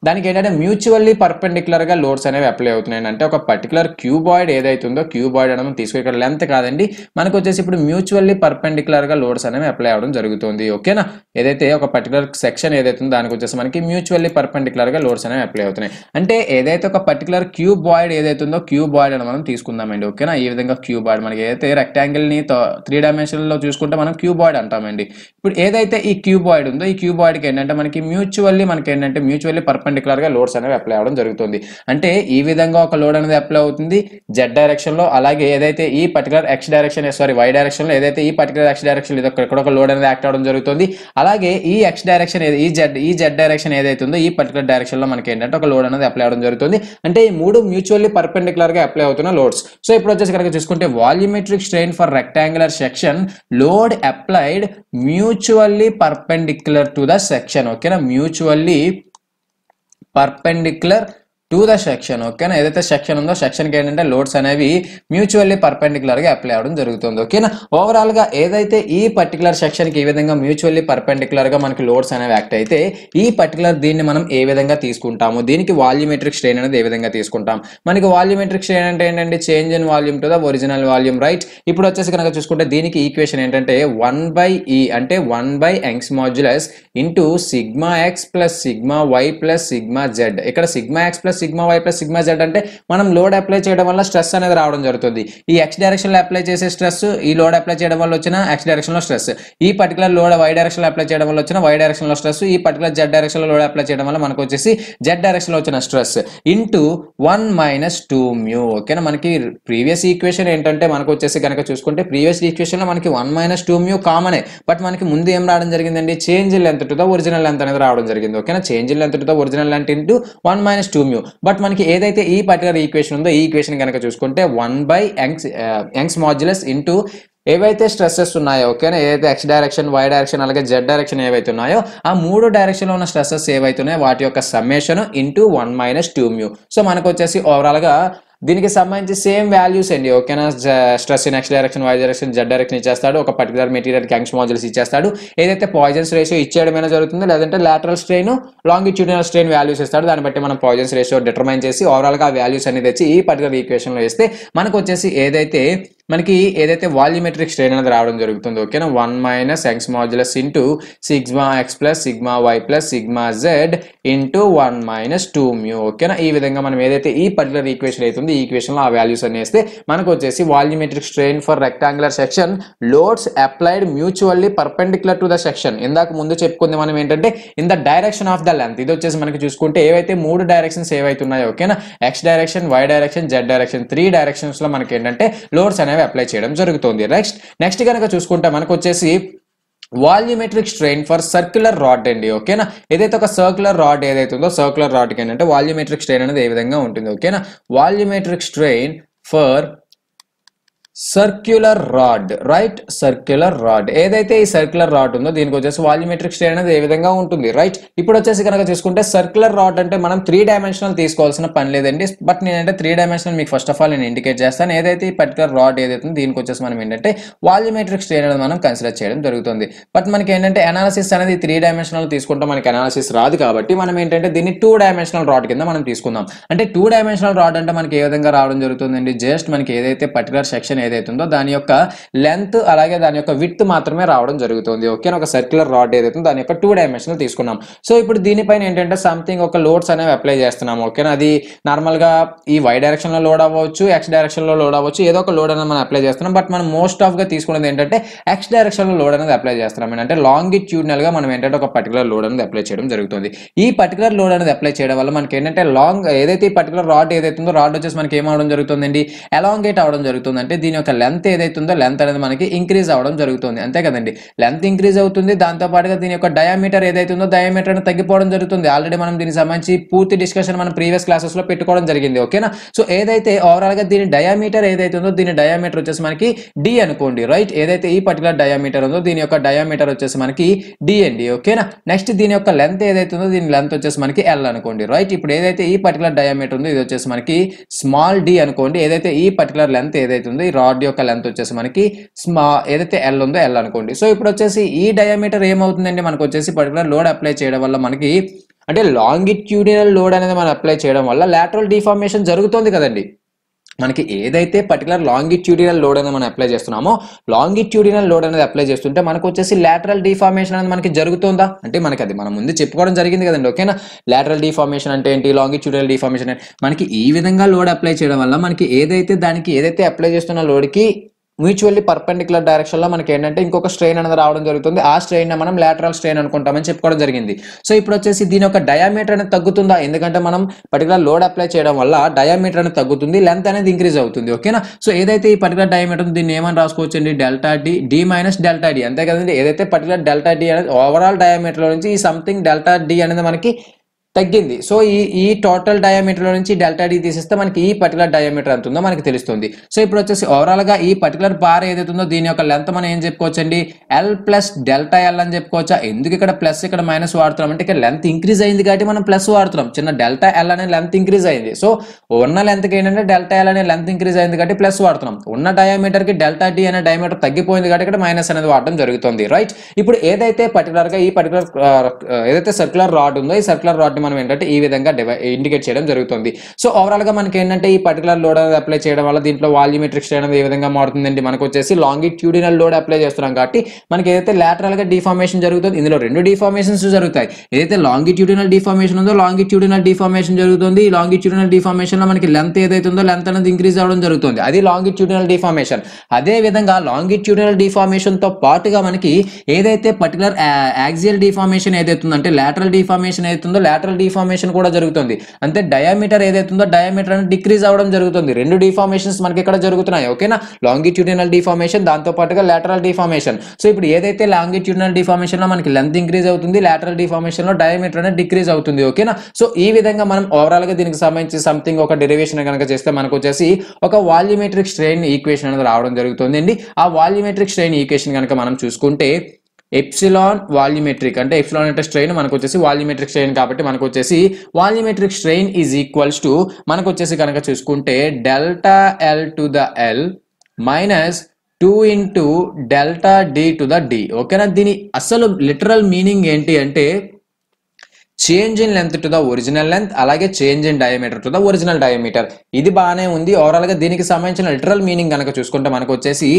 దానికి ఏంటంటే మ్యూచువల్లీ పర్పెండిక్యులర్గా లోడ్స్ అనేవి అప్లై అవుతున్నాయి. అంటే ఒక పర్టికులర్ క్యూబాయిడ్ ఏదైతుందో క్యూబాయిడ్ అనేది తీసుకుని ఇక్కడ లెంత్ కాదండి. మనకు వచ్చేసి ఇప్పుడు మ్యూచువల్లీ పర్పెండిక్యులర్గా లోడ్స్ అనేవి అప్లై అవ్వడం జరుగుతుంది. ఓకేనా ఏదైతే ఒక పర్టికులర్ సెక్షన్ ఏదైతుందో దానికి వచ్చేసి మనకి మ్యూచువల్లీ పర్పెండిక్యులర్గా లోడ్స్ అనేవి అప్లై అవుతున్నాయి. అంటే ఏదైతే ఒక పర్టికులర్ క్యూబాయిడ్ ఏదైతుందో క్యూబాయిడ్ అని మనం తీసుకుందామండి. ఓకేనా ఈ విధంగా క్యూబాయిడ్ మనకి ఏదైతే రెక్టాంగిల్ని త్రీ డైమెన్షన్లో చూసుకుంటే మనం క్యూబాయిడ్ అంటామండి. ఇప్పుడు ఏదైతే ఈ క్యూబాయిడ్ ఉందో ఈ క్యూబాయిడ్కి ఏంటంటే మనకి మ్యూచువల్లీ మనకి ఏంటంటే మ్యూచువల్లీ పర్పెండిక్యులర్గా లోడ్స్ అనేవి అప్లై అవ్వడం జరుగుతుంది. అంటే ఈ విధంగా ఒక లోడ్ అనేది అప్లై అవుతుంది. జెడ్ డైరెక్షన్లో అలాగే ఏదైతే ఈ particular X direction sorry Y డైరెక్షన్లో ఏదైతే ఈ పర్టికులర్ ఎక్స్ డైరెక్షన్ ఇది ఇక్కడ ఒక లోడ్ అనేది యాక్ట్ అవ్వడం జరుగుతుంది. అలాగే ఈ ఎక్స్ డైరెక్షన్ ఈ జెడ్ ఈ జెడ్ డైరెక్షన్ ఏదైతే ఉందో ఈ పర్టికులర్ డైరెక్షన్లో మనకి ఏంటంటే ఒక లోడ్ అనేది అప్లై అవ్వడం జరుగుతుంది. అంటే ఈ మూడు మ్యూచువల్లీ పర్పెండిక్యులర్గా అప్లై అవుతున్న లోడ్స్ సో ఇప్పుడు వచ్చేసి కనుక చూసుకుంటే volumetric strain for rectangular section load applied mutually perpendicular to the section ఓకేనా mutually perpendicular to the section ఓకేనా? ఏదైతే సెక్షన్ ఉందో సెక్షన్కి ఏంటంటే లోడ్స్ అనేవి మ్యూచువల్లీ పర్పెండిక్యులర్గా అప్లై అవడం జరుగుతుంది ఓకేనా? ఓవరాల్గా ఏదైతే ఈ పర్టికులర్ సెక్షన్కి ఈ విధంగా మ్యూచువల్లీ పర్పెండిక్యులర్గా మనకి లోడ్స్ అనేవి యాక్ట్ అయితే ఈ పర్టికులర్ దీన్ని మనం ఏ విధంగా తీసుకుంటాము? దీనికి వాల్యూమెట్రిక్ స్ట్రెయిన్ అనేది ఏ విధంగా తీసుకుంటాం? మనకి వాల్యూమెట్రిక్ స్ట్రెయిన్ అంటే ఏంటంటే change in volume to the original volume right ఇప్పుడు వచ్చేసి కనుక చూసుకుంటే దీనికి ఈక్వేషన్ ఏంటంటే వన్ బై ఈ అంటే one by Young's modulus into sigma X plus sigma Y plus sigma Z ఇక్కడ sigma X plus sigma Y plus sigma Z అంటే మనం లోడ్ అప్లై చేయడం వల్ల స్ట్రెస్ అనేది రావడం జరుగుతుంది. ఈ ఎక్స్ డైరెక్షన్లో అప్లై చేసే స్ట్రెస్ ఈ లోడ్ అప్లై చేయడం వల్ల వచ్చిన ఎక్స్ డైరెక్షన్లో స్ట్రెస్. ఈ పర్టికులర్ లోడ్ వై డైరెక్షన్లో అప్లై చేయడం వల్ల వచ్చిన వై డైరెక్షన్లో స్ట్రెస్. ఈ పర్టికులర్ జెడ్ డైరెక్షన్లో లోడ్ అప్లై చేయడం వల్ల మనకు వచ్చేసి జెడ్ డైరెక్షన్లో వచ్చిన stress into one minus two mu ఓకేనా మనకి ప్రీవియస్ ఈక్వేషన్ ఏంటంటే మనకు వచ్చేసి కనుక చూసుకుంటే ప్రీవియస్ ఈక్వేషన్లో మనకి వన్ మైనస్ టూ మ్యూ కామనే బట్ మనకి ముందు ఏం రావడం జరిగిందండి? Change length to the original length అనేది రావడం జరిగింది. ఓకేనా change length to the original length into one minus two mu but మనకి ఏదైతే ఈ పర్టికులర్ ఈక్వేషన్ ఉందో ఈ ఈక్వేషన్ కనుక చూసుకుంటే one by Young's Young's modulus into ఏవైతే స్ట్రెస్సెస్ ఉన్నాయో ఓకేనా ఏదైతే ఎక్స్ డైరెక్షన్ వై డైరెక్షన్ అలాగే జెడ్ డైరెక్షన్ ఏవైతే ఉన్నాయో ఆ మూడు డైరెక్షన్లో ఉన్న స్ట్రెస్సెస్ ఏవైతే ఉన్నాయో వాటి యొక్క summation into one minus two mu so మనకు వచ్చేసి ఓవరాల్గా దీనికి సంబంధించి సేమ్ వాల్యూస్ అండి ఓకేనా? Stress in x direction y direction z direction ఇచ్చేస్తాడు. ఒక పర్టికులర్ మెటీరియల్ యంగ్స్ మాడ్యుల్స్ ఇచ్చేస్తాడు. ఏదైతే పాయిజన్స్ రేషియో ఇచ్చేయడమైనా జరుగుతుంది లేదంటే lateral strain longitudinal strain values ఇస్తాడు. దాన్ని బట్టి మనం పాయిజన్స్ రేషియో డిటర్మైన్ చేసి ఓవరాల్గా ఆ వాల్యూస్ అనేది తెచ్చి ఈ పర్టికులర్ ఈక్వేషన్లో వేస్తే మనకు వచ్చేసి ఏదైతే మనకి ఏదైతే వాల్యూమెట్రిక్ స్ట్రెయిన్ అనేది రావడం జరుగుతుందో ఓకేనా? One minus x modulus into sigma x plus sigma y plus sigma z into one minus two mu ఓకేనా? ఈ విధంగా మనం ఏదైతే ఈ పర్టికులర్ ఈక్వేషన్ అవుతుంది ఈ ఈక్వేషన్లో ఆ వాల్యూస్ అన్ని వేస్తే మనకు వచ్చేసి volumetric strain for rectangular section loads applied mutually perpendicular to the section ఇందాక ముందు చెప్పుకుంది మనం ఏంటంటే in the direction of the length ఇది వచ్చేసి మనకి చూసుకుంటే ఏవైతే మూడు డైరెక్షన్స్ ఏవైతున్నాయో ఓకేనా? X direction y direction z direction three డైరెక్షన్స్లో మనకి ఏంటంటే లోడ్స్ అనేవి అప్లై చేయడం జరుగుతుంది. నెక్స్ట్ నెక్స్ట్ కనుక చూసుకుంటే మనకు వచ్చేసి volumetric strain for circular rod అండి ఓకేనా ఏదైతే ఒక సర్క్యులర్ రాడ్ ఏదైతే ఉందో సర్క్యులర్ రాడ్కి ఏంటంటే వాల్యూమెట్రిక్ స్ట్రెయిన్ అనేది ఏ విధంగా ఉంటుంది ఓకేనా volumetric strain for circular rod right circular rod ఏదైతే ఈ సర్క్యులర్ రాడ్ ఉందో దీనికి వచ్చేసి వాల్యూమెట్రిక్ స్ట్రెయిన్ అనేది ఏ విధంగా ఉంటుంది? రైట్ ఇప్పుడు వచ్చేసి కనుక చూసుకుంటే సర్క్యులర్ రాడ్ అంటే మనం త్రీ డైమెన్షనల్ తీసుకోవాల్సిన పని లేదండి. బట్ నేనంటే త్రీ డైమెన్షనల్ మీకు ఫస్ట్ ఆఫ్ ఆల్ నేను ఇండికేట్ చేస్తాను. ఏదైతే ఈ పర్టికులర్ రాడ్ ఏదైతే దీనికి వచ్చేసి మనం ఏంటంటే వాల్యూమెట్రిక్ స్ట్రెయిన్ అనేది మనం కన్సిడర్ చేయడం జరుగుతుంది. బట్ మనకి ఏంటంటే అనాలిసిస్ అనేది త్రీ డైమెన్షనల్ తీసుకుంటే. మనకి అనాలిసిస్ రాదు కాబట్టి మనం ఏంటంటే దీన్ని టూ డైమెన్షనల్ రాడ్ కింద మనం తీసుకుందాం. అంటే టూ డైమెన్షనల్ రాడ్ అంటే మనకి ఏ విధంగా రావడం జరుగుతుందండి? జస్ట్ మనకి ఏదైతే పర్టికులర్ సెక్షన్ ఏదైతే ఉందో దాని యొక్క లెంత్ అలాగే దాని యొక్క విత్ మాత్రమే రావడం జరుగుతుంది. ఓకే ఒక సర్క్యులర్ రాడ్ ఏదైతే ఉందో దాని యొక్క టూ డైమెన్షనల్ తీసుకున్నాం. సో ఇప్పుడు దీనిపైన ఏంటంటే సంథింగ్ ఒక లోడ్స్ అనేవి అప్లై చేస్తున్నాం ఓకేనా అది నార్మల్గా ఈ వై డైరెక్షన్లో లోడ్ అవ్వచ్చు ఎక్స్ డైరెక్షన్లో లోడ్ అవ్వచ్చు ఏదో ఒక లోడ్ అనేది మనం అప్లై చేస్తున్నాం. బట్ మనం మోస్ట్ ఆఫ్గా తీసుకున్నది ఏంటంటే ఎక్స్ డైరెక్షన్లో లోడ్ అనేది అప్లై చేస్తున్నాం. ఏంటంటే లాంగిట్యూడినల్గా మనం ఏంటంటే ఒక పర్టికులర్ లోడ్ అనేది అప్లై చేయడం జరుగుతుంది. ఈ పర్టికులర్ లోడ్ అనేది అప్లై చేయడం వల్ల మనకి ఏంటంటే లాంగ్ ఏదైతే ఈ పర్టికులర్ రాడ్ ఏదైతే ఉందో రాడ్ వచ్చేసి మనకి ఏమవడం జరుగుతుందండి? ఎలాంగేట్ అవడం జరుగుతుంది అంటే దీని యొక్క లెంత్ ఏదైతే ఉందో లెంత్ అనేది మనకి ఇంక్రీజ్ అవడం జరుగుతుంది. అంతే కదండి? లెంత్ ఇంక్రీజ్ అవుతుంది దాంతోపాటుగా దీని యొక్క డయామీటర్ ఏదైతే ఉందో డయామీటర్ తగ్గిపోవడం జరుగుతుంది. ఆల్రెడీ మనం దీనికి సంబంధించి పూర్తి డిస్కషన్ మనం ప్రీవియస్ క్లాసెస్లో పెట్టుకోవడం జరిగింది ఓకేనా సో ఏదైతే ఓవరాల్గా దీని డయామీటర్ ఏదైతే ఉందో దీని డయామీటర్ వచ్చేసి మనకి డి అనుకోండి రైట్ ఏదైతే ఈ పర్టికులర్ డయామీటర్ ఉందో దీని యొక్క డయామీటర్ వచ్చేసి మనకి డి అండి ఓకేనా నెక్స్ట్ దీని యొక్క లెంత్ ఏదైతే ఉందో దీని లెంత్ వచ్చేసి మనకి ఎల్ అనుకోండి రైట్ ఇప్పుడు ఏదైతే ఈ పర్టికులర్ డయామీటర్ ఉందో ఇది వచ్చేసి మనకి స్మాల్ డి అనుకోండి. ఏదైతే ఈ పర్టికులర్ లెంత్ ఏదైతే ఉందో ఈ రాడ్ యొక్క లెంత్ వచ్చేసి మనకి స్మా ఏదైతే ఎల్ ఉందో ఎల్ అనుకోండి. సో ఇప్పుడు వచ్చేసి ఈ డయామీటర్ ఏమవుతుందండి? మనకు వచ్చేసి పర్టికులర్ లోడ్ అప్లై చేయడం వల్ల మనకి అంటే లాంగిట్యూడినల్ లోడ్ అనేది మనం అప్లై చేయడం వల్ల లాటరల్ డిఫార్మేషన్ జరుగుతుంది కదండి. మనకి ఏదైతే పర్టికులర్ లాంగిట్యూడినల్ లోడ్ అనేది మనం అప్లై చేస్తున్నామో లాంగిట్యూడినల్ లోడ్ అనేది అప్లై చేస్తుంటే మనకు వచ్చేసి లాటరల్ డిఫార్మేషన్ అనేది మనకి జరుగుతుందా? అంటే మనకి అది మనం ముందు చెప్పుకోవడం జరిగింది కదండి ఓకేనా? లాటరల్ డిఫార్మేషన్ అంటే ఏంటి? లాంగిట్యూడినల్ డిఫార్మేషన్ అంటే మనకి ఈ విధంగా లోడ్ అప్లై చేయడం వల్ల మనకి ఏదైతే దానికి ఏదైతే అప్లై చేస్తున్న లోడ్కి మ్యూచువల్లీ పర్పెండిక్యులర్ డైరెక్షన్లో మనకి ఏంటంటే ఇంకొక స్ట్రెయిన్ అనేది రావడం జరుగుతుంది. ఆ స్ట్రెయిన్ మనం లాటరల్ స్ట్రెయిన్ అనుకుంటామని చెప్పుకోవడం జరిగింది. సో ఇప్పుడు వచ్చేసి దీని యొక్క డయామీటర్ అనేది తగ్గుతుందా? ఎందుకంటే మనం పర్టికులర్ లోడ్ అప్లై చేయడం వల్ల డయామీటర్ అనేది తగ్గుతుంది లెంత్ అనేది ఇంక్రీజ్ అవుతుంది. ఓకేనా సో ఏదైతే ఈ పర్టికులర్ డయామీటర్ దీన్ని ఏమని రాసుకోవచ్చు అండి delta d d minus delta d అంతే కదండి? ఏదైతే పర్టికులర్ డెల్టా డి అనేది ఓవరాల్ డయామీటర్లో నుంచి ఈ సంథింగ్ డెల్టా డి అనేది మనకి తగ్గింది. సో ఈ ఈ టోటల్ డయామీటర్లో నుంచి డెల్టా డి తీసేస్తే మనకి ఈ పర్టికులర్ డయామీటర్ ఎంత ఉందో మనకి తెలుస్తుంది. సో ఇప్పుడు వచ్చేసి ఓవరాల్గా ఈ పర్టికులర్ బార్ ఏదైతే ఉందో దీని యొక్క లెంత్ మనం ఏం చెప్పుకోవచ్చు అండి ఎల్ ప్లస్ డెల్టా ఎల్ అని చెప్పుకోవచ్చా? ఎందుకు ఇక్కడ ప్లస్ ఇక్కడ మైనస్ వాడుతున్నాం? అంటే ఇక్కడ లెంత్ ఇంక్రీజ్ అయింది కాబట్టి మనం ప్లస్ వాడుతున్నాం. చిన్న డెల్టా ఎల్ అనే లెంత్ ఇంక్రీజ్ అయింది. సో ఉన్న లెంత్కి ఏంటంటే డెల్టా ఎల్ అనే లెంత్ ఇంక్రీజ్ అయింది కాబట్టి ప్లస్ వాడుతున్నాం. ఉన్న డయామీటర్కి డెల్టా డి అనే డయామీటర్ తగ్గిపోయింది కాబట్టి ఇక్కడ మైనస్ అనేది వాడడం జరుగుతుంది. రైట్ ఇప్పుడు ఏదైతే పర్టికులర్గా ఈ పర్టికులర్ ఏదైతే సర్క్యులర్ రాడ్ ఉందో ఈ సర్క్యులర్ రాడ్ ని మనం ఏంటంటే ఈ విధంగా ఇండికేట్ చేయడం జరుగుతుంది. సో ఓవరాల్గా మనకి ఏంటంటే ఈ పర్టికులర్ లోడ్ అనేది అప్లై చేయడం వల్ల దీంట్లో వాల్యూమెట్రిక్ స్ట్రెయిన్ అనేది ఏ విధంగా మారుతుందండి? మనకు వచ్చేసి లాంగిట్యూడినల్ లోడ్ అప్లై చేస్తున్నాం కాబట్టి మనకి ఏదైతే లాటరల్గా డిఫార్మేషన్ జరుగుతుంది ఇందులో రెండు డిఫార్మేషన్స్ జరుగుతాయి. ఏదైతే లాంగిట్యూడినల్ డిఫార్మేషన్ ఉందో లాంగిట్యూడినల్ డిఫార్మేషన్ జరుగుతుంది. ఈ లాంగిట్యూడినల్ డిఫార్మేషన్లో మనకి లెంత్ ఏదైతే ఉందో లెంత్ అనేది ఇంక్రీజ్ అవ్వడం జరుగుతుంది. అది లాంగిట్యూడినల్ డిఫార్మేషన్ అదే విధంగా లాంగిట్యూడినల్ డిఫార్మేషన్తో పాటుగా మనకి ఏదైతే పర్టికులర్ యాక్సియల్ డిఫార్మేషన్ ఏదైతే ఉందంటే లాటరల్ డిఫార్మేషన్ ఏదైతే ఉందో లాటరల్ డిఫార్మేషన్ కూడా జరుగుతుంది. అంటే డయామీటర్ ఏదైతుందో డయామీటర్ అనేది డిక్రీజ్ అవ్వడం జరుగుతుంది. రెండు డిఫార్మేషన్స్ మనకి ఇక్కడ జరుగుతున్నాయి ఓకేనా? లాంగిట్యూడినల్ డిఫార్మేషన్ దాంతో పాటుగా లాటరల్ డిఫార్మేషన్ సో ఇప్పుడు ఏదైతే లాంగిట్యూడినల్ డిఫార్మేషన్లో మనకి లెంత్ ఇంక్రీజ్ అవుతుంది లాటరల్ డిఫార్మేషన్లో డయామీటర్ అనేది డిక్రీజ్ అవుతుంది ఓకేనా? సో ఈ విధంగా మనం ఓవరాల్గా దీనికి సంబంధించి సంథింగ్ ఒక డెరివేషన్ కనుక చేస్తే మనకు వచ్చేసి ఒక వాల్యూమెట్రిక్ స్ట్రెయిన్ ఈక్వేషన్ అనేది రావడం జరుగుతుంది అండి ఆ వాల్యూమెట్రిక్ స్ట్రెయిన్ ఈక్వేషన్ కనుక మనం చూసుకుంటే ఎప్సిలాన్ వాల్యూమెట్రిక్. అంటే ఎప్సిలాన్ అంటే స్ట్రెయిన్ మనకు వచ్చేసి వాల్యూమెట్రిక్ స్ట్రెయిన్ కాబట్టి మనకు వచ్చేసి volumetric strain is equals to మనకు వచ్చేసి కనుక చూసుకుంటే delta l to the l minus two into delta d to the d. ఓకేనా? దీని అసలు లిటరల్ మీనింగ్ ఏంటి అంటే change in length to the original length అలాగే change in diameter to the original diameter. ఇది బాగానే ఉంది. ఓవరాల్గా దీనికి సంబంధించిన లిటరల్ మీనింగ్ కనుక చూసుకుంటే మనకు వచ్చేసి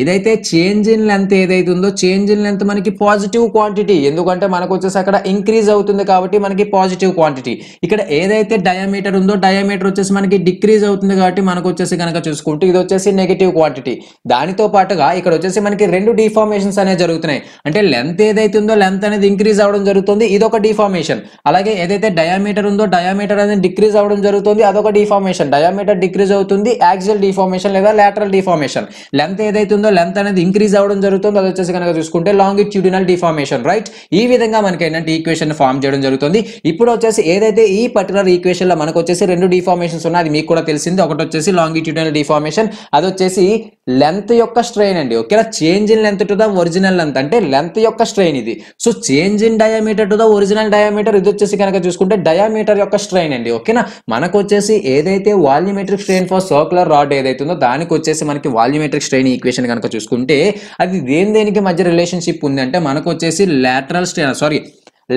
ఏదైతే చేంజ్ ఇన్ లెంత్ ఏదైతే ఉందో చేంజ్ ఇన్ లెంత్ మనకి పాజిటివ్ క్వాంటిటీ ఎందుకంటే మనకు వచ్చేసి అక్కడ ఇంక్రీజ్ అవుతుంది కాబట్టి మనకి పాజిటివ్ క్వాంటిటీ ఇక్కడ ఏదైతే డయామీటర్ ఉందో డయామీటర్ వచ్చేసి మనకి డిక్రీజ్ అవుతుంది కాబట్టి మనకు వచ్చేసి కనుక చూసుకుంటే ఇది వచ్చేసి నెగిటివ్ క్వాంటిటీ దానితో పాటుగా ఇక్కడ వచ్చేసి మనకి రెండు డిఫార్మేషన్స్ అనేవి జరుగుతున్నాయి. అంటే లెంత్ ఏదైతే ఉందో లెంత్ అనేది ఇంక్రీజ్ అవడం జరుగుతుంది. ఇది ఒక డిఫార్మేషన్ అలాగే ఏదైతే డయామీటర్ ఉందో డయామీటర్ అనేది డిక్రీజ్ అవ్వడం జరుగుతుంది. అదొక డిఫార్మేషన్ డయామీటర్ డిక్రీజ్ అవుతుంది. యాక్సిల్ డిఫార్మేషన్ లేదా లాటరల్ డిఫార్మేషన్ లెంత్ ఏదైతే ఉందో లెంత్ అనేది ఇంక్రీజ్ అవ్వడం జరుగుతుంది. అది వచ్చేసి కనుక చూసుకుంటే లాంగిట్యూడినల్ డిఫార్మేషన్ రైట్ ఈ విధంగా మనకి ఏంటంటే ఈక్వేషన్ ఫామ్ చేయడం జరుగుతుంది. ఇప్పుడు వచ్చేసి ఏదైతే ఈ పర్టికులర్ ఈక్వేషన్లో మనకు వచ్చేసి రెండు డిఫార్మేషన్స్ ఉన్నాయి అది మీకు కూడా తెలిసింది. ఒకటి వచ్చేసి లాంగిట్యూడినల్ డిఫార్మేషన్ అది వచ్చేసి లెంత్ యొక్క స్ట్రెయిన్ అండి. ఓకేనా change in length to the original length అంటే లెంత్ యొక్క స్ట్రెయిన్ ఇది. So change in diameter to the original diameter ఇది వచ్చేసి కనుక చూసుకుంటే డయామీటర్ యొక్క స్ట్రెయిన్ అండి ఓకేనా మనకు వచ్చేసి ఏదైతే volumetric strain for circular rod ఏదైతే ఉందో దానికి వచ్చేసి మనకి వాల్యూమెట్రిక్ స్ట్రెయిన్ ఈక్వేషన్ కనుక చూసుకుంటే అది దేని దేనికి మధ్య రిలేషన్షిప్ ఉంది అంటే మనకు వచ్చేసి లాటరల్ స్ట్రెయిన్ సారీ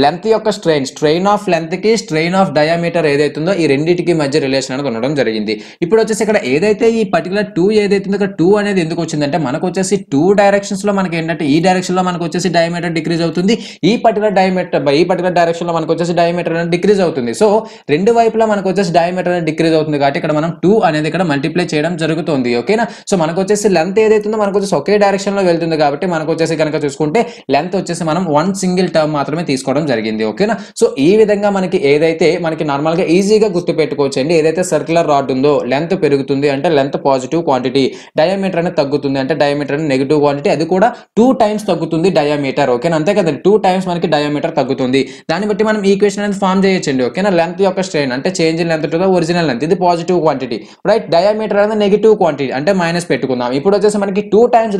లెంత్ యొక్క స్ట్రెయిన్ స్ట్రెయిన్ ఆఫ్ లెంత్కి స్ట్రెయిన్ ఆఫ్ డయామీటర్ ఏదైతుందో ఈ రెండింటికి మధ్య రిలేషన్ అనేది ఉండడం జరిగింది. ఇప్పుడు వచ్చేసి ఇక్కడ ఏదైతే ఈ పర్టికులర్ టూ ఏదైతుందో ఇక్కడ టూ అనేది ఎందుకు వచ్చిందంటే మనకు వచ్చేసి టూ డైరెక్షన్స్లో మనకి ఏంటంటే ఈ డైరెక్షన్లో మనకు వచ్చేసి డయామీటర్ డిక్రీజ్ అవుతుంది. ఈ పర్టికులర్ డయామీటర్ ఈ పర్టికులర్ డైరెక్షన్లో మనకు వచ్చేసి డయామీటర్ అనేది డిక్రీజ్ అవుతుంది. సో రెండు వైపులా మనకు వచ్చేసి డయామీటర్ అనేది డిక్రీజ్ అవుతుంది కాబట్టి ఇక్కడ మనం టూ అనేది ఇక్కడ మల్టిప్లై చేయడం జరుగుతుంది. ఓకేనా సో మనకు వచ్చేసి లెంత్ ఏదైతుందో మనకు వచ్చేసి ఒకే డైరెక్షన్లో వెళ్తుంది కాబట్టి మనకు వచ్చేసి కనుక చూసుకుంటే లెంత్ వచ్చేసి మనం వన్ సింగిల్ టర్మ్ మాత్రమే తీసుకోవడం జరిగింది ఓకేనా? సో ఈ విధంగా మనకి ఏదైతే మనకి నార్మల్గా ఈజీగా గుర్తు పెట్టుకోవచ్చు అండి ఏదైతే సర్క్యులర్ రాడ్ ఉందో లెంత్ పెరుగుతుంది అంటే లెంత్ పాజిటివ్ క్వాంటిటీ డయామీటర్ అనేది తగ్గుతుంది అంటే డయామీటర్ అనేది నెగిటివ్ క్వాంటిటీ అది కూడా టూ టైమ్స్ తగ్గుతుంది డయామీటర్ ఓకేనా? అంతే కదండి టూ టైమ్స్ మనకి డయామీటర్ తగ్గుతుంది. దాన్ని బట్టి మనం ఈక్వేషన్ అనేది ఫామ్ చేయొచ్చండి ఓకేనా? లెంత్ యొక్క స్ట్రెయిన్ అంటే change in length to the original length ఇది పాజిటివ్ క్వాంటిటీ రైట్? డయామీటర్ అనేది నెగిటివ్ క్వాంటిటీ అంటే మైనస్ పెట్టుకుందాం. ఇప్పుడు వచ్చేసి మనకి టూ టైమ్స్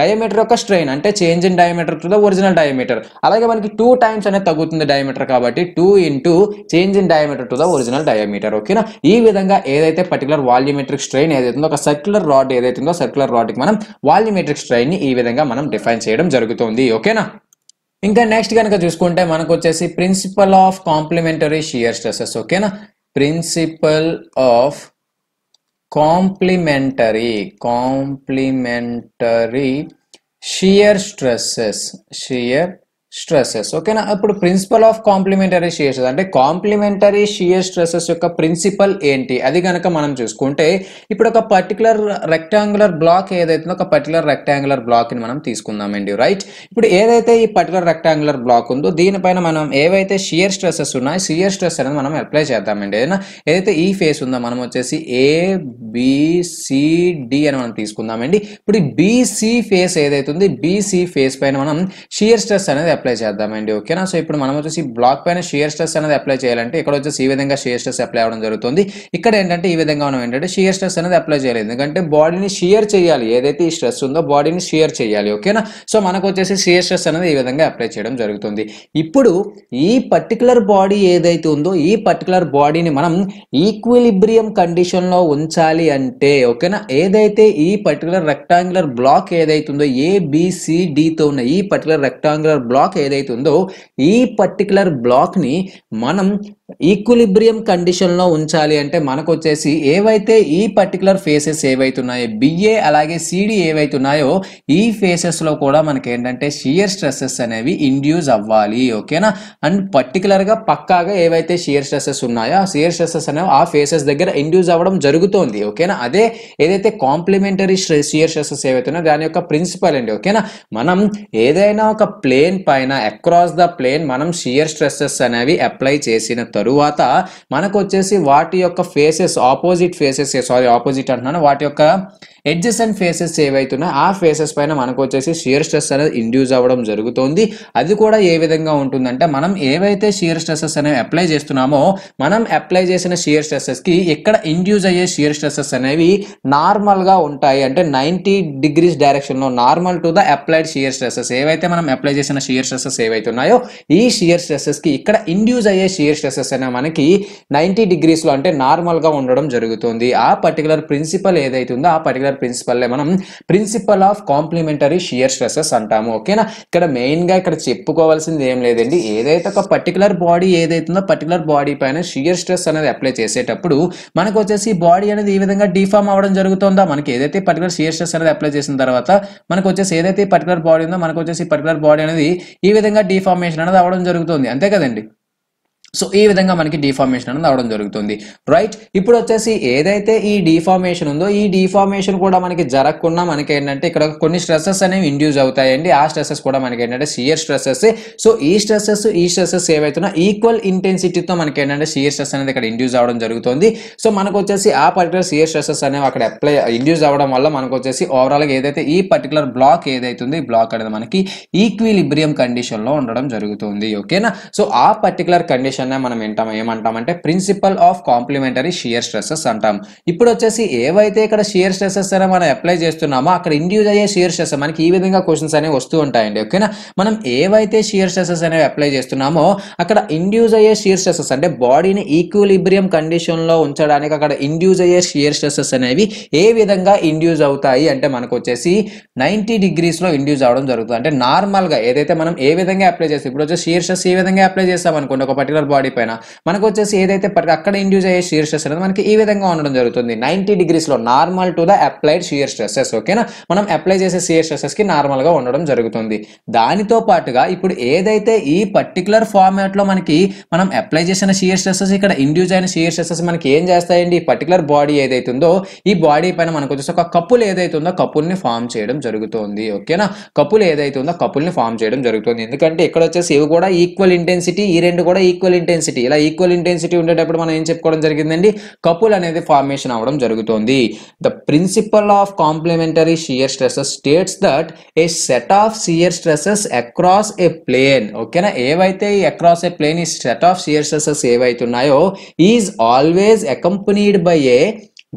డయామీటర్ యొక్క స్ట్రెయిన్ అంటే change in diameter to the original diameter అలాగే మనకి టూ టైమ్స్ అనేది తగ్గుతుంది డయామీటర్ కాబట్టి two into change in diameter to the original diameter ఓకేనా ఈ విధంగా ఏదైతే పర్టికులర్ వాల్యూమెట్రిక్ స్ట్రెయిన్ ఏదైతుందో ఒక సర్క్యులర్ రాడ్ ఏదైతుందో ఉందో సర్క్యులర్ రాడ్కి మనం వాల్యూమెట్రిక్ స్ట్రెయిన్ని ఈ విధంగా మనం డిఫైన్ చేయడం జరుగుతుంది ఓకేనా ఇంకా నెక్స్ట్ కనుక చూసుకుంటే మనకు వచ్చేసి principle of complementary shear stresses ఓకేనా principle of complementary complementary shear stresses shear stresses ఓకేనా ఇప్పుడు ప్రిన్సిపల్ ఆఫ్ కాంప్లిమెంటరీ షియర్ అంటే కాంప్లిమెంటరీ షియర్ స్ట్రెస్సెస్ యొక్క ప్రిన్సిపల్ ఏంటి? అది కనుక మనం చూసుకుంటే ఇప్పుడు ఒక పర్టికులర్ రెక్టాంగులర్ బ్లాక్ ఏదైతుందో ఒక పర్టికులర్ రెక్టాంగులర్ బ్లాక్ని మనం తీసుకుందామండి రైట్ ఇప్పుడు ఏదైతే ఈ పర్టికులర్ రెక్టాంగులర్ బ్లాక్ ఉందో దీనిపైన మనం ఏవైతే షియర్ స్ట్రెస్సెస్ ఉన్నాయో షియర్ స్ట్రెస్ అనేది మనం అప్లై చేద్దామండి. ఏదైనా ఏదైతే ఈ ఫేస్ ఉందో మనం వచ్చేసి ఏ బిసిడి అని మనం తీసుకుందామండి. ఇప్పుడు ఈ బీసీ ఫేస్ ఏదైతుందో బీసీ ఫేస్ పైన మనం షియర్ స్ట్రెస్ అనేది అప్లై చేద్దామండి ఓకేనా సో ఇప్పుడు మనం వచ్చేసి బ్లాక్ పైన షియర్ స్ట్రెస్ అనేది అప్లై చేయాలంటే ఇక్కడ వచ్చేసి ఈ విధంగా షియర్ స్ట్రెస్ అప్లై అవ్వడం జరుగుతుంది. ఇక్కడ ఏంటంటే ఈ విధంగా మనం ఏంటంటే షియర్ స్ట్రెస్ అనేది అప్లై చేయలేదు ఎందుకంటే బాడీని షియర్ చేయాలి. ఏదైతే ఈ స్ట్రెస్ ఉందో బాడీని షియర్ చేయాలి ఓకేనా సో మనకు వచ్చేసి షియర్ స్ట్రెస్ అనేది ఈ విధంగా అప్లై చేయడం జరుగుతుంది. ఇప్పుడు ఈ పర్టికులర్ బాడీ ఏదైతే ఉందో ఈ పర్టికులర్ బాడీని మనం ఈక్విలిబ్రియం కండిషన్లో ఉంచాలి అంటే ఓకేనా ఏదైతే ఈ పర్టికులర్ రెక్టాంగులర్ బ్లాక్ ఏదైతే ఉందో ఏ ఉన్న ఈ పర్టికులర్ రెక్టాంగులర్ బ్లాక్ ఏదైతే ఉందో ఈ పర్టికులర్ బ్లాక్ని మనం ఈక్విలిబ్రియం కండిషన్లో ఉంచాలి అంటే మనకు వచ్చేసి ఏవైతే ఈ పర్టికులర్ ఫేసెస్ ఏవైతున్నాయో బిఏ అలాగే సిడి ఏవైతున్నాయో ఈ ఫేసెస్లో కూడా మనకి ఏంటంటే షియర్ స్ట్రెస్సెస్ అనేవి ఇండ్యూస్ అవ్వాలి ఓకేనా? అండ్ పర్టికులర్గా పక్కాగా ఏవైతే షియర్ స్ట్రెస్సెస్ ఉన్నాయో ఆ షియర్ స్ట్రెస్సెస్ అనేవి ఆ ఫేసెస్ దగ్గర ఇండ్యూస్ అవ్వడం జరుగుతోంది ఓకేనా? అదే ఏదైతే కాంప్లిమెంటరీ షియర్ స్ట్రెస్సెస్ ఏవైతున్నాయో దాని యొక్క ప్రిన్సిపల్ అండి ఓకేనా? మనం ఏదైనా ఒక ప్లేన్ పైన అక్రాస్ ద ప్లేన్ మనం షియర్ స్ట్రెస్సెస్ అనేవి అప్లై చేసిన తరువాత మనకు వచ్చేసి వాటి యొక్క faces opposite faces sorry opposite అంటున్నాను వాటి యొక్క ఎడ్జెస్ అండ్ ఫేసెస్ ఏవైతున్నాయో ఆ ఫేసెస్ పైన మనకు వచ్చేసి షియర్ స్ట్రెస్ అనేది ఇండ్యూస్ అవ్వడం జరుగుతుంది. అది కూడా ఏ విధంగా ఉంటుందంటే మనం ఏవైతే షియర్ స్ట్రెసెస్ అనేవి అప్లై చేస్తున్నామో మనం అప్లై చేసిన షియర్ స్ట్రెసెస్కి ఇండ్యూస్ అయ్యే షియర్ స్ట్రెసెస్ అనేవి నార్మల్గా ఉంటాయి. అంటే నైన్టీ డిగ్రీస్ డైరెక్షన్లో normal to the applied shear stresses ఏవైతే మనం అప్లై చేసిన షియర్ స్ట్రెసెస్ ఏవైతే ఉన్నాయో ఈ షియర్ స్ట్రెసెస్కి ఇక్కడ ఇండ్యూస్ అయ్యే షియర్ స్ట్రెసెస్ అనేవి మనకి నైన్టీ డిగ్రీస్లో అంటే నార్మల్గా ఉండడం జరుగుతుంది. ఆ పర్టికులర్ ప్రిన్సిపల్ ఏదైతే ఉందో ఆ పర్టికులర్ షియర్ ప్రిన్సిపల్ మనం principle of complementary shear stresses అంటాము ఓకేనా? ఇక్కడ మెయిన్గా ఇక్కడ చెప్పుకోవాల్సింది ఏం లేదండి. ఏదైతే ఒక పర్టికులర్ బాడీ ఏదైతుందో పర్టికులర్ బాడీ పైన షియర్ స్ట్రెస్ అనేది అప్లై చేసేటప్పుడు మనకు వచ్చేసి బాడీ అనేది ఈ విధంగా డిఫామ్ అవ్వడం జరుగుతుందా? మనకి ఏదైతే పర్టికులర్ షియర్ స్ట్రెస్ అనేది అప్లై చేసిన తర్వాత మనకు వచ్చేసి ఏదైతే పర్టికులర్ బాడీ ఉందో మనకు వచ్చేసి పర్టికులర్ బాడీ అనేది ఈ విధంగా డిఫార్మేషన్ అనేది అవ్వడం జరుగుతుంది. అంతే కదండి? సో ఈ విధంగా మనకి డిఫార్మేషన్ అనేది అవడం జరుగుతుంది. రైట్ ఇప్పుడు వచ్చేసి ఏదైతే ఈ డిఫార్మేషన్ ఉందో ఈ డిఫార్మేషన్ కూడా మనకి జరగకుండా మనకి ఏంటంటే ఇక్కడ కొన్ని స్ట్రెస్సెస్ అనేవి ఇండ్యూస్ అవుతాయండి. ఆ స్ట్రెస్సెస్ కూడా మనకి ఏంటంటే సియర్ స్ట్రెస్సెస్ సో ఈ స్ట్రెస్సెస్ ఈ స్ట్రెసెస్ ఏవైతున్నా ఈక్వల్ ఇంటెన్సిటీతో మనకి ఏంటంటే సియర్ స్ట్రెస్ అనేది ఇక్కడ ఇండ్యూస్ అవడం జరుగుతుంది. సో మనకు వచ్చేసి ఆ పర్టికులర్ సియర్ స్ట్రెస్సెస్ అనేవి అక్కడ అప్లై ఇండ్యూస్ అవ్వడం వల్ల మనకు వచ్చేసి ఓవరాల్గా ఏదైతే ఈ పర్టికులర్ బ్లాక్ ఏదైతుందో ఈ బ్లాక్ అనేది మనకి ఈక్విలిబ్రియం కండిషన్లో ఉండడం జరుగుతుంది. ఓకేనా సో ఆ పర్టికులర్ కండిషన్ మనం వింటాం ఏమంటామంటే principle of complementary shear stresses అంటాం. ఇప్పుడు వచ్చేసి ఏవైతే ఇక్కడ షియర్ స్ట్రెసెస్ అనే మనం అప్లై చేస్తున్నామో అక్కడ ఇండ్యూస్ అయ్యే షియర్ స్ట్రెస్ మనకి ఈ విధంగా క్వశ్చన్స్ అనేవి వస్తూ ఉంటాయండి ఓకేనా మనం ఏవైతే షియర్ స్ట్రెసెస్ అనేవి అప్లై చేస్తున్నామో అక్కడ ఇండ్యూస్ అయ్యే షియర్ స్ట్రెసెస్ అంటే బాడీని ఈక్విలిబ్రియం కండిషన్లో ఉంచడానికి అక్కడ ఇండ్యూస్ అయ్యే షియర్ స్ట్రెసెస్ అనేవి ఏ విధంగా ఇండ్యూస్ అవుతాయి అంటే మనకు వచ్చేసి నైంటీ డిగ్రీస్లో ఇండ్యూస్ అవడం జరుగుతుంది. అంటే నార్మల్గా ఏదైతే మనం ఏ విధంగా అప్లై చేస్తాం ఇప్పుడు వచ్చే షియర్ స్ట్రెస్ ఏ విధంగా అప్లై చేస్తాం అనుకోండి ఒక పర్టికులర్ బాడీ పైన. మనకు వచ్చేసి ఏదైతే అక్కడ ఇండ్యూస్ అయ్యే షియర్ స్ట్రెస్ అనేది మనకి ఈ విధంగా ఉండడం జరుగుతుంది. Ninety డిగ్రీస్లో normal to the applied shear stresses ఓకేనా మనం అప్లై చేసే షియర్ స్ట్రెసెస్కి నార్మల్గా ఉండడం జరుగుతుంది. దానితో పాటుగా ఇప్పుడు ఏదైతే ఈ పర్టికులర్ ఫార్మాట్లో మనకి మనం అప్లై చేసిన షియర్ స్ట్రెసెస్ ఇక్కడ ఇండ్యూస్ అయిన షియర్ స్ట్రెసెస్ మనకి ఏం చేస్తాయండి? ఈ పర్టికులర్ బాడీ ఏదైతే ఉందో ఈ బాడీ పైన మనకు వచ్చేసి ఒక కప్పులు ఏదైతే ఉందో కప్పుల్ని ఫామ్ చేయడం జరుగుతుంది ఓకేనా కప్పులు ఏదైతే ఉందో కప్పుల్ని ఫామ్ చేయడం జరుగుతుంది. ఎందుకంటే ఇక్కడ వచ్చేసి ఇవి కూడా ఈక్వల్ ఇంటెన్సిటీ ఈ రెండు కూడా ఈక్వల్ ఇంటెన్సిటీ ఇలా ఈక్వల్ ఇంటెన్సిటీ ఉండేటప్పుడు మనం ఏం చెప్పుకోవడం జరిగిందండి? కపుల్ అనేది ఫార్మేషన్ అవడం జరుగుతుంది. The principle of complementary shear stresses states that a set of shear stresses across a plane ఓకేనా ఏవైతే ఈ అక్రాస్ ఏ ప్లేన్ ఈ సెట్ ఆఫ్ షియర్ స్ట్రెసెస్ ఏవైతే ఉన్నాయో is always accompanied by a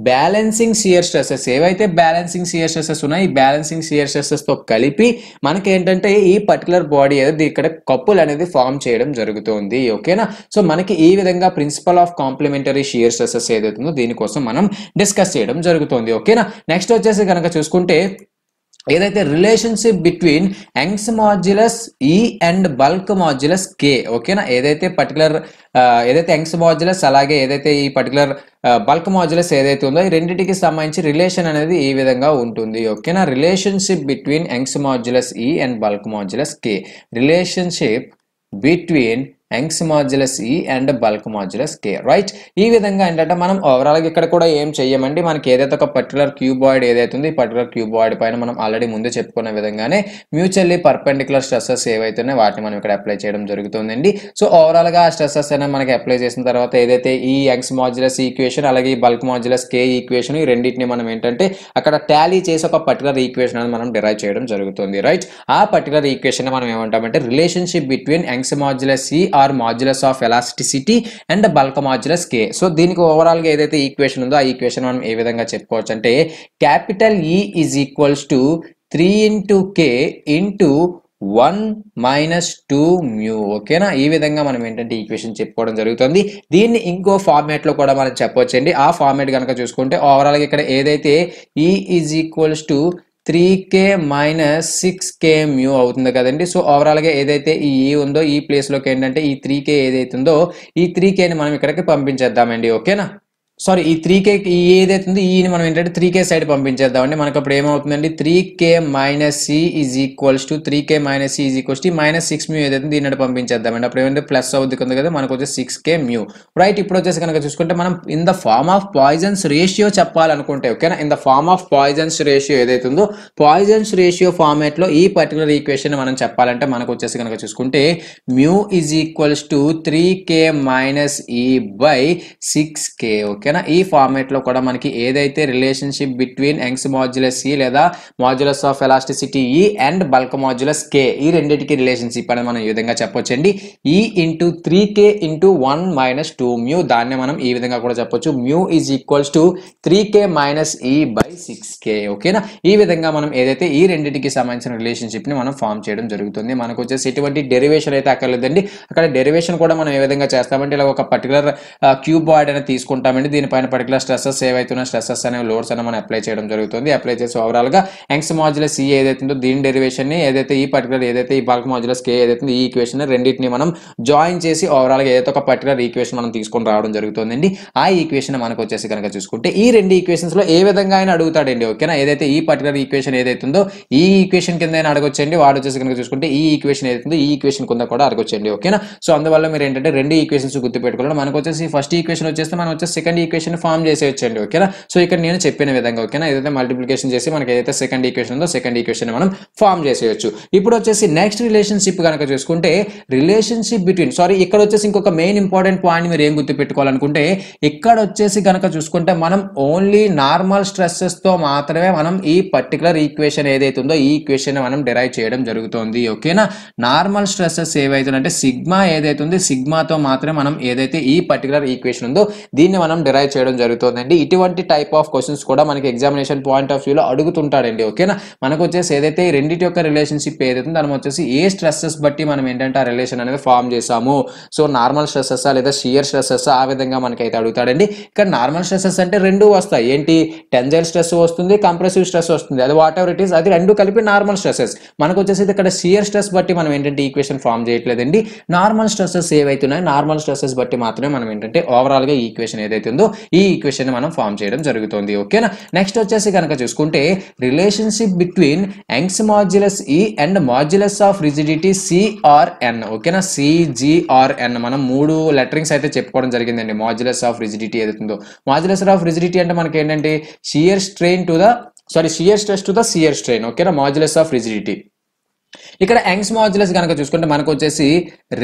balancing shear stresses ఏవైతే balancing shear stresses ఉన్నాయో ఈ balancing సియర్ స్ట్రెసెస్తో కలిపి మనకి ఏంటంటే ఈ పర్టికులర్ బాడీ అనేది ఇక్కడ కప్పులు అనేది ఫామ్ చేయడం జరుగుతుంది. ఓకేనా? సో మనకి ఈ విధంగా principle of complementary shear stresses ఏదైతుందో దీనికోసం మనం డిస్కస్ చేయడం జరుగుతుంది. ఓకేనా? నెక్స్ట్ వచ్చేసి కనుక చూసుకుంటే ఏదైతే relationship between Young's modulus E and bulk modulus K ఓకేనా ఏదైతే పర్టికులర్ ఏదైతే యంగ్స్ మాడ్యులస్ అలాగే ఏదైతే ఈ పర్టికులర్ బల్క్ మాడ్యులస్ ఏదైతే ఉందో ఈ రెండింటికి సంబంధించి రిలేషన్ అనేది ఈ విధంగా ఉంటుంది ఓకేనా relationship between Young's modulus E and bulk modulus K relationship between Young's modulus E and bulk modulus K right ఈ విధంగా ఏంటంటే మనం ఓవరాల్గా ఇక్కడ కూడా ఏం చెయ్యమండి? మనకి ఏదైతే ఒక పర్టికులర్ క్యూబాయిడ్ ఏదైతే ఉంది ఈ పర్టికులర్ క్యూబాయిడ్ పైన మనం ఆల్రెడీ ముందు చెప్పుకున్న విధంగానే మ్యూచువల్లీ పర్పెండికులర్ స్ట్రెస్సెస్ ఏవైతే ఉన్నాయో వాటిని మనం ఇక్కడ అప్లై చేయడం జరుగుతుందండి. సో ఓవరాల్గా ఆ స్ట్రెస్సెస్ అనేవి మనకి అప్లై చేసిన తర్వాత ఏదైతే ఈ యంగ్స్ మాడ్యులస్ ఈక్వేషన్ అలాగే ఈ బల్క్ మాడ్యులస్ కే ఈక్వేషన్ ఈ రెండింటిని మనం ఏంటంటే అక్కడ టాలీ చేసి ఒక పర్టికులర్ ఈక్వేషన్ అనేది మనం డిరైవ్ చేయడం జరుగుతుంది. రైట్ ఆ పర్టికులర్ ఈక్వేషన్ మనం ఏమంటామంటే relationship between Young's modulus E or modulus of elasticity and bulk modulus K. So దీనికి ఓవరాల్గా ఏదైతే ఈక్వేషన్ ఉందో ఆ ఈక్వేషన్ మనం ఏ విధంగా చెప్పుకోవచ్చు అంటే capital E is equals to three into K into one minus two mu ఓకేనా ఈ విధంగా మనం ఏంటంటే ఈక్వేషన్ చెప్పుకోవడం జరుగుతుంది. దీన్ని ఇంకో ఫార్మాట్లో కూడా మనం చెప్పొచ్చండి. ఆ ఫార్మాట్ కనుక చూసుకుంటే ఓవరాల్గా ఇక్కడ ఏదైతే E is equals to three K minus six K mu అవుతుంది కదండి. సో ఓవరాల్గా ఏదైతే ఈ ఈ ఉందో ఈ ప్లేస్లోకి ఏంటంటే ఈ త్రీ కే ఏదైతే ఉందో ఈ త్రీ కేని మనం ఇక్కడికి పంపించేద్దామండి. ఓకేనా సారీ ఈ త్రీ కే ఈ ఏదైతే ఉందో ఈని మనం ఏంటంటే త్రీ కే సైడ్ పంపించేద్దామండి. మనకు అప్పుడు ఏమవుతుందండి? Three K minus C is equals to three K minus C is equals to minus six mu ఏదైతే దీని అంటే పంపించేద్దామండి. అప్పుడు ఏమంటే ప్లస్ అవుతుంది ఉంది కదా మనకు వచ్చేసి సిక్స్ కే మ్యూ రైట్ ఇప్పుడు వచ్చేసి కనుక చూసుకుంటే మనం in the form of Poisson's ratio చెప్పాలనుకుంటే ఓకేనా in the form of Poisson's ratio ఏదైతే ఉందో పాయిజన్స్ రేషియో ఫార్మేట్లో ఈ పర్టికులర్ ఈక్వేషన్ మనం చెప్పాలంటే మనకు వచ్చేసి కనుక చూసుకుంటే mu is equals to three K minus E by six K okay ఓకేనా? ఈ ఫార్మేట్లో కూడా మనకి ఏదైతే relationship between Young's modulus C లేదా modulus of elasticity E and bulk modulus K ఈ రెండింటికి రిలేషన్షిప్ అని మనం ఈ విధంగా చెప్పొచ్చండి. E into three K into one minus two mu దాన్ని మనం ఈ విధంగా కూడా చెప్పొచ్చు. Mu is equals to three K minus E by six K ఓకేనా? ఈ విధంగా మనం ఏదైతే ఈ రెండింటికి సంబంధించిన రిలేషన్షిప్ని మనం ఫామ్ చేయడం జరుగుతుంది. మనకు వచ్చేసి ఎటువంటి డెరివేషన్ అయితే అక్కర్లేదండి. అక్కడ డెరివేషన్ కూడా మనం ఏ విధంగా చేస్తామంటే ఇలా ఒక పర్టికులర్ క్యూబాయిడ్ అనేది తీసుకుంటామండి. దీనిపైన పర్టికులర్ స్ట్రెస్సెస్ ఏవైతే స్ట్రెస్సెస్ అనేవి లోడ్స్ అనేవి మనం అప్లై చేయడం జరుగుతుంది. అప్లై చేసి ఓవరాల్గా యంగ్స్ మాడ్యులస్ ఈ ఏదైతే ఉందో దీని డెరివేషన్ని ఏదైతే ఈ పర్టికులర్ ఏదైతే ఈ బల్క్ మాడ్యులస్ కే ఏదైతే ఈ ఈక్వేషన్ రెండింటిని మనం జాయిన్ చేసి ఓవరాల్గా ఏదైతే ఒక పర్టికులర్ ఈక్వేషన్ మనం తీసుకొని రావడం జరుగుతుందండి. ఆ ఈక్వేషన్ మనకు వచ్చేసి కనుక చూసుకుంటే ఈ రెండు ఈక్వేషన్స్లో ఏ విధంగా అయినా అడుగుతాడండి ఓకేనా? ఏదైతే ఈ పర్టికులర్ ఈక్వేషన్ ఏదైతే ఉందో ఈ ఈక్వేషన్ కింద అయినా అడగొచ్చండి. వాడు వచ్చేసి కనుక చూసుకుంటే ఈ ఈక్వేషన్ ఏదైతే ఉందో ఈ ఈక్వేషన్ కింద కూడా అడగొచ్చండి ఓకేనా? సో అందువల్ల మీరు ఏంటంటే రెండు ఈక్వేషన్స్ గుర్తుపెట్టుకోవాలి. మనకు వచ్చేసి ఫస్ట్ ఈక్వేషన్ వచ్చేస్తే మనం వచ్చేసి సెకండ్ ఈక్వేషన్ ఫామ్ చేసేయచ్చండి ఓకేనా? సో ఇక్కడ నేను చెప్పిన విధంగా ఓకేనా? ఏదైతే మల్టిప్లికేషన్ చేసి మనకి ఏదైతే సెకండ్ ఈక్వేషన్ ఉందో సెకండ్ ఈక్వేషన్ మనం ఫామ్ చేసేయచ్చు. ఇప్పుడు వచ్చేసి నెక్స్ట్ రిలేషన్షిప్ కనుక చూసుకుంటే రిలేషన్షిప్ బిట్వీన్ సారీ ఇక్కడ వచ్చేసి ఇంకొక మెయిన్ ఇంపార్టెంట్ పాయింట్ మీరు ఏం గుర్తుపెట్టుకోవాలనుకుంటే ఇక్కడ వచ్చేసి కనుక చూసుకుంటే మనం ఓన్లీ నార్మల్ స్ట్రెస్సెస్తో మాత్రమే మనం ఈ పర్టికులర్ ఈక్వేషన్ ఏదైతే ఉందో ఈ ఈక్వేషన్ మనం డిరైవ్ చేయడం జరుగుతుంది ఓకేనా? నార్మల్ స్ట్రెస్సెస్ ఏవైతుందంటే సిగ్మా ఏదైతే ఉంది సిగ్మాతో మాత్రమే మనం ఏదైతే ఈ పర్టికులర్ ఈక్వేషన్ ఉందో దీన్ని మనం డిరైవ్ చేయడం జరుగుతుందండి. ఇటువంటి టైప్ ఆఫ్ క్వశ్చన్స్ కూడా మనకి ఎగ్జామినేషన్ పాయింట్ ఆఫ్ వ్యూలో అడుగుతుంటాడండి ఓకేనా? మనకు వచ్చేసి ఏదైతే ఈ రెండింటి యొక్క రిలేషన్షిప్ ఏదైతే ఉందో మనం వచ్చేసి ఏ స్ట్రెస్సెస్ బట్టి మనం ఏంటంటే ఆ రిలేషన్ అనేది ఫామ్ చేసాము సో నార్మల్ స్ట్రెస్సెస్ లేదా షియర్ స్ట్రెస్సెస్ ఆ విధంగా మనకైతే అడుగుతాడండి. ఇక్కడ నార్మల్ స్ట్రెస్సెస్ అంటే రెండు వస్తాయి. ఏంటి? టెన్జైల్ స్ట్రెస్ వస్తుంది కంప్రెసివ్ స్ట్రెస్ వస్తుంది. అది వాట్ ఎవర్ ఇట్ ఈస్ అది రెండు కలిపి నార్మల్ స్ట్రెసెస్ మనకు వచ్చేసి ఇక్కడ షియర్ స్ట్రెస్ బట్టి మనం ఏంటంటే ఈక్వేషన్ ఫామ్ చేయట్లేదండి. నార్మల్ స్ట్రెసెస్ ఏవైతున్నాయో నార్మల్ స్ట్రెసెస్ బట్టి మాత్రమే మనం ఏంటంటే ఓవరాల్గా ఈక్వేషన్ ఏదైతే ఉందో ఈ ఈక్వేషన్ మనం ఫామ్ చేయడం జరుగుతుంది ఓకేనా నెక్స్ట్ వచ్చేసి కనుక చూసుకుంటే relationship between Young's modulus E and modulus of rigidity C or N ఓకేనా సిజిఆర్ఎన్ మనం మూడు లెటరింగ్స్ అయితే చెప్పుకోవడం జరిగిందండి. మాడ్యులస్ ఆఫ్ రిజిడిటీ ఏదైతుందో. ఉందో మాడ్యులస్ ఆఫ్ రిజిడిటీ అంటే మనకి ఏంటంటే shear strain to the sorry shear stress to the shear strain ఓకేనా మాడ్యులస్ ఆఫ్ రిజిడిటీ ఇక్కడ యంగ్స్ మాడ్యులస్ కనుక చూసుకుంటే మనకు వచ్చేసి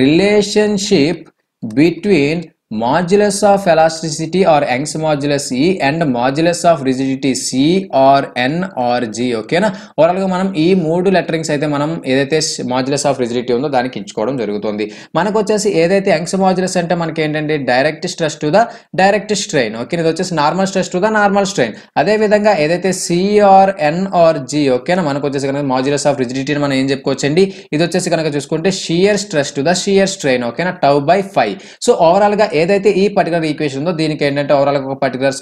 relationship between modulus of elasticity or Young's modulus E and modulus of rigidity C or N or G ఓకేనా ఓవరాల్గా మనం ఈ మూడు లెటరింగ్స్ అయితే మనం ఏదైతే మాడ్యులస్ ఆఫ్ రిజిడిటీ ఉందో దానికి ఇచ్చుకోవడం జరుగుతుంది. మనకు వచ్చేసి ఏదైతే యంగ్స్ మాడ్యులస్ అంటే మనకి ఏంటంటే direct stress to the direct strain okay ఇది వచ్చేసి normal stress to the normal strain అదే విధంగా ఏదైతే సిఆర్ ఎన్ ఆర్ జి ఓకేనా మనకు వచ్చేసి కనుక మాడ్యులస్ ఆఫ్ రిజిడిటీ మనం ఏం చెప్పుకోవచ్చండి? ఇది వచ్చేసి కనుక చూసుకుంటే shear stress to the shear strain ఓకేనా టౌ బై ఫైవ్ సో ఓవరాల్గా ఏదైతే ఈ పర్టికులర్ ఈక్వేషన్ ఉందో దీనికి ఏంటంటే ఓవరాల్ ఒక పర్టికులర్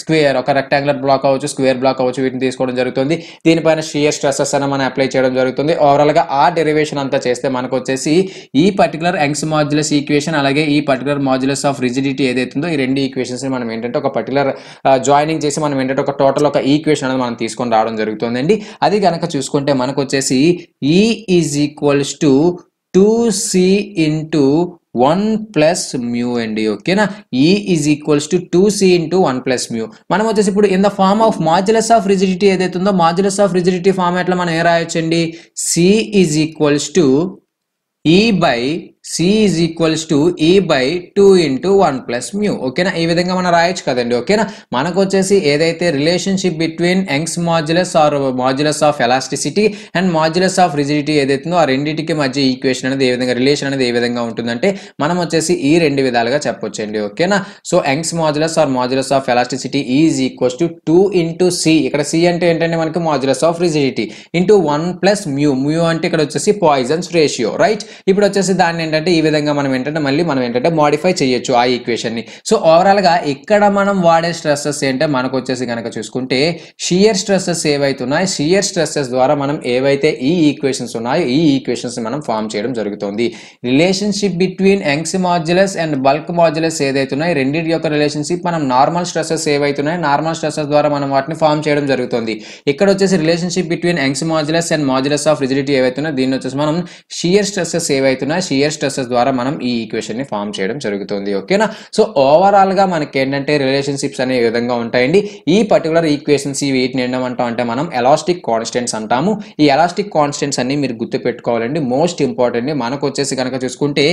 స్క్వేర్ uh, ఒక రెక్టాంగులర్ బ్లాక్ అవ్వచ్చు స్క్వేర్ బ్లాక్ అవ్వచ్చు వీటిని తీసుకోవడం జరుగుతుంది. దీనిపైన షియర్ స్ట్రెసెస్ అని మనం అప్లై చేయడం జరుగుతుంది. ఓవరాల్గా ఆ డెరివేషన్ అంతా చేస్తే మనకు వచ్చేసి ఈ పర్టికులర్ యంగ్స్ మాడ్యులస్ ఈక్వేషన్ అలాగే ఈ పర్టికులర్ మాడ్యులస్ ఆఫ్ రిజిడిటీ ఏదైతే ఉందో ఈ రెండు ఈక్వేషన్స్ మనం ఏంటంటే ఒక పర్టికులర్ జాయినింగ్ uh, చేసి మనం ఏంటంటే ఒక టోటల్ ఒక ఈక్వేషన్ అనేది మనం తీసుకొని రావడం జరుగుతుందండి. అది కనుక చూసుకుంటే మనకు వచ్చేసి E is equals to two C into one plus mu అండి ఓకేనా? E is equals to two C into one plus mu మనం వచ్చేసి ఇప్పుడు in the form of modulus of rigidity ఏదైతే ఉందో మాడ్యులస్ ఆఫ్ రిజిడిటీ ఫార్మాట్లో మనం ఏ రాయొచ్చండి? C is equals to E by C is equals to E by two into one plus mu ఓకేనా ఈ విధంగా మనం రాయొచ్చు కదండి. ఓకేనా మనకు వచ్చేసి ఏదైతే relationship between Young's modulus or modulus of elasticity and modulus of rigidity ఏదైతుందో ఆ రెండింటికి మధ్య ఈక్వేషన్ అనేది ఏ విధంగా రిలేషన్ అనేది ఏ విధంగా ఉంటుందంటే మనం వచ్చేసి ఈ రెండు విధాలుగా చెప్పొచ్చండి. ఓకేనా so Young's modulus or modulus of elasticity is equals to two into C ఇక్కడ సి అంటే ఏంటంటే మనకి modulus of rigidity into one plus mu mu అంటే ఇక్కడ వచ్చేసి పాయిజన్స్ రేషియో రైట్ ఇప్పుడు వచ్చేసి దాన్ని ఏంటంటే ఈ విధంగా మనం ఏంటంటే మళ్ళీ మనం ఏంటంటే మాడిఫై చేయొచ్చు ఆ ఈక్వేషన్ని. సో ఓవరాల్గా ఇక్కడ మనం వాడే స్ట్రెస్సెస్ ఏంటంటే మనకు వచ్చేసి కనుక చూసుకుంటే షియర్ స్ట్రెస్సెస్ ఏవైతున్నాయి షియర్ స్ట్రెస్సెస్ ద్వారా మనం ఏవైతే ఈ ఈక్వేషన్స్ ఉన్నాయో ఈ ఈక్వేషన్స్ మనం ఫామ్ చేయడం జరుగుతుంది. Relationship between Young's modulus and bulk modulus ఏదైతున్నాయి రెండింటి యొక్క రిలేషన్షిప్ మనం నార్మల్ స్ట్రెస్సెస్ ఏవైతున్నాయి నార్మల్ స్ట్రెస్సెస్ ద్వారా మనం వాటిని ఫామ్ చేయడం జరుగుతుంది. ఇక్కడ వచ్చేసి relationship between Young's modulus and modulus of rigidity ఏవైతున్నాయి దీన్ని వచ్చేసి మనం షియర్ స్ట్రెస్సెస్ ఏవైతున్నాయి షియర్ ప్రాసెసెస్ ద్వారా మనం ఈ ఈక్వేషన్ని ఫామ్ చేయడం జరుగుతుంది ఓకేనా సో ఓవరాల్గా మనకి ఏంటంటే రిలేషన్షిప్స్ అనే విధంగా ఉంటాయండి? ఈ పర్టికులర్ ఈక్వేషన్స్ వీటిని ఏంటంటాం అంటే మనం ఎలాస్టిక్ కాన్స్టెంట్స్ అంటాము. ఈ ఎలాస్టిక్ కాన్స్టెంట్స్ అన్ని మీరు గుర్తు పెట్టుకోవాలండి. మోస్ట్ ఇంపార్టెంట్ మనకు వచ్చేసి కనుక చూసుకుంటే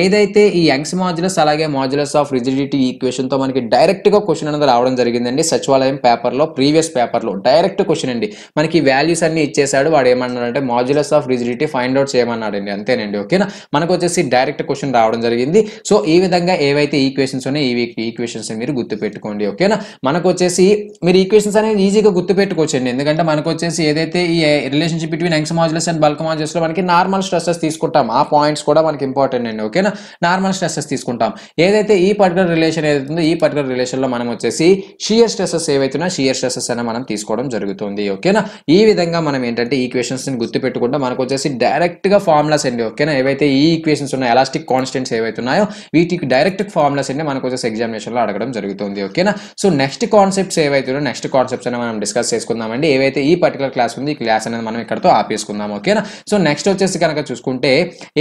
ఏదైతే ఈ యంగ్స్ మాడ్యులస్ అలాగే మాడ్యులస్ ఆఫ్ రిజిడిటీ ఈక్వేషన్తో మనకి డైరెక్ట్గా క్వశ్చన్ అనేది రావడం జరిగిందండి. సచివాలయం పేపర్లో ప్రీవియస్ పేపర్లో డైరెక్ట్ క్వశ్చన్ అండి. మనకి వాల్యూస్ అన్ని ఇచ్చేసాడు వాడు ఏమన్నాడంటే modulus of rigidity find out చేయమన్నాడండి అంతేనండి ఓకేనా మనకు వచ్చేసి డైరెక్ట్ క్వశ్చన్ రావడం జరిగింది. సో ఈ విధంగా ఏవైతే ఈక్వేషన్స్ ఉన్నాయో ఈ ఈక్వేషన్స్ మీరు గుర్తుపెట్టుకోండి ఓకేనా మనకు వచ్చేసి మీరు ఈక్వేషన్స్ అనేది ఈజీగా గుర్తుపెట్టుకోవచ్చండి. ఎందుకంటే మనకు వచ్చేసి ఏదైతే ఈ relationship between Young's modulus and bulk మాడ్యులస్లో మనకి నార్మల్ స్ట్రెస్సెస్ తీసుకుంటాం. ఆ పాయింట్స్ కూడా మనకి ఇంపార్టెంట్ అండి ఓకేనా నార్మల్ స్ట్రెస్సెస్ తీసుకుంటాం. ఏదైతే ఈ పర్టికులర్ రిలేషన్ ఏదైతుందో ఈ పర్టికులర్ రిలేషన్లో మనం వచ్చేసి షియర్ స్ట్రెస్సెస్ ఏవైతున్నా షియర్ స్ట్రెస్సెస్ అనే మనం తీసుకోవడం జరుగుతుంది ఓకేనా ఈ విధంగా మనం ఏంటంటే ఈక్వేషన్స్ని గుర్తు మనకు వచ్చేసి డైరెక్ట్గా ఫార్ములాస్ అండి ఓకేనా ఏవైతే ఈ ఈక్వేషన్స్ ఉన్నాయో ఎలాస్టిక్ కాన్స్టెంట్స్ ఏవైతే ఉన్నాయో వీటికి డైరెక్ట్ ఫార్ములాస్ అన్ని మనకు వచ్చేసి ఎగ్జామినేషన్లో అడగడం జరుగుతుంది ఓకేనా సో నెక్స్ట్ కాన్సెప్ట్స్ ఏవైతే ఉన్నాయో నెక్స్ట్ కాన్సెప్ట్స్ అనేది మనం డిస్కస్ చేసుకుందామండి. ఏవైతే ఈ పర్టికులర్ క్లాస్ ఉంది ఈ క్లాస్ అనేది మనం ఇక్కడతో ఆపేసుకుందాం ఓకేనా సో నెక్స్ట్ వచ్చేసి కనుక చూసుకుంటే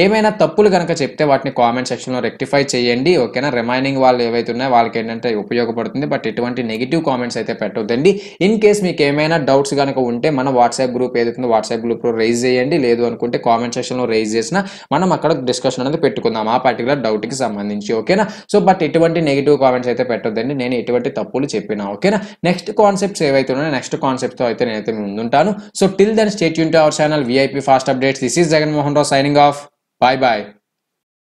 ఏమైనా తప్పులు కనుక చెప్తే వాటిని కామెంట్ సెక్షన్లో రెక్టిఫై చేయండి ఓకేనా రిమైనింగ్ వాళ్ళు ఏవైతే ఉన్నాయో వాళ్ళకి ఏంటంటే ఉపయోగపడుతుంది బట్ ఎటువంటి నెగిటివ్ కామెంట్స్ అయితే పెట్టొద్దండి. ఇన్ కేస్ మీకు ఏమైనా డౌట్స్ కనుక ఉంటే మన వాట్సాప్ గ్రూప్ ఏదైతుందో వాట్సాప్ గ్రూప్లో రైజ్ చేయండి. లేదు అనుకుంటే కామెంట్ సెక్షన్లో రైజ్ చేసిన మనం అక్కడ డిస్కషన్ అనేది పెట్టుకుందాం. ఆ పర్టికులర్ డౌట్కి సంబంధించి ఓకేనా? సో బట్ ఎటువంటి నెగిటివ్ కామెంట్స్ అయితే పెట్టొద్దండి. నేను ఎటువంటి తప్పులు చెప్పినా ఓకేనా? నెక్స్ట్ కాన్సెప్ట్స్ ఏవైతే ఉన్నాయో నెక్స్ట్ కాన్సెప్ట్తో అయితే నేనైతే ముందుంటాను. So till then stay Yoon to our channel VIP fast updates this is Jaganmohan Rao signing off bye bye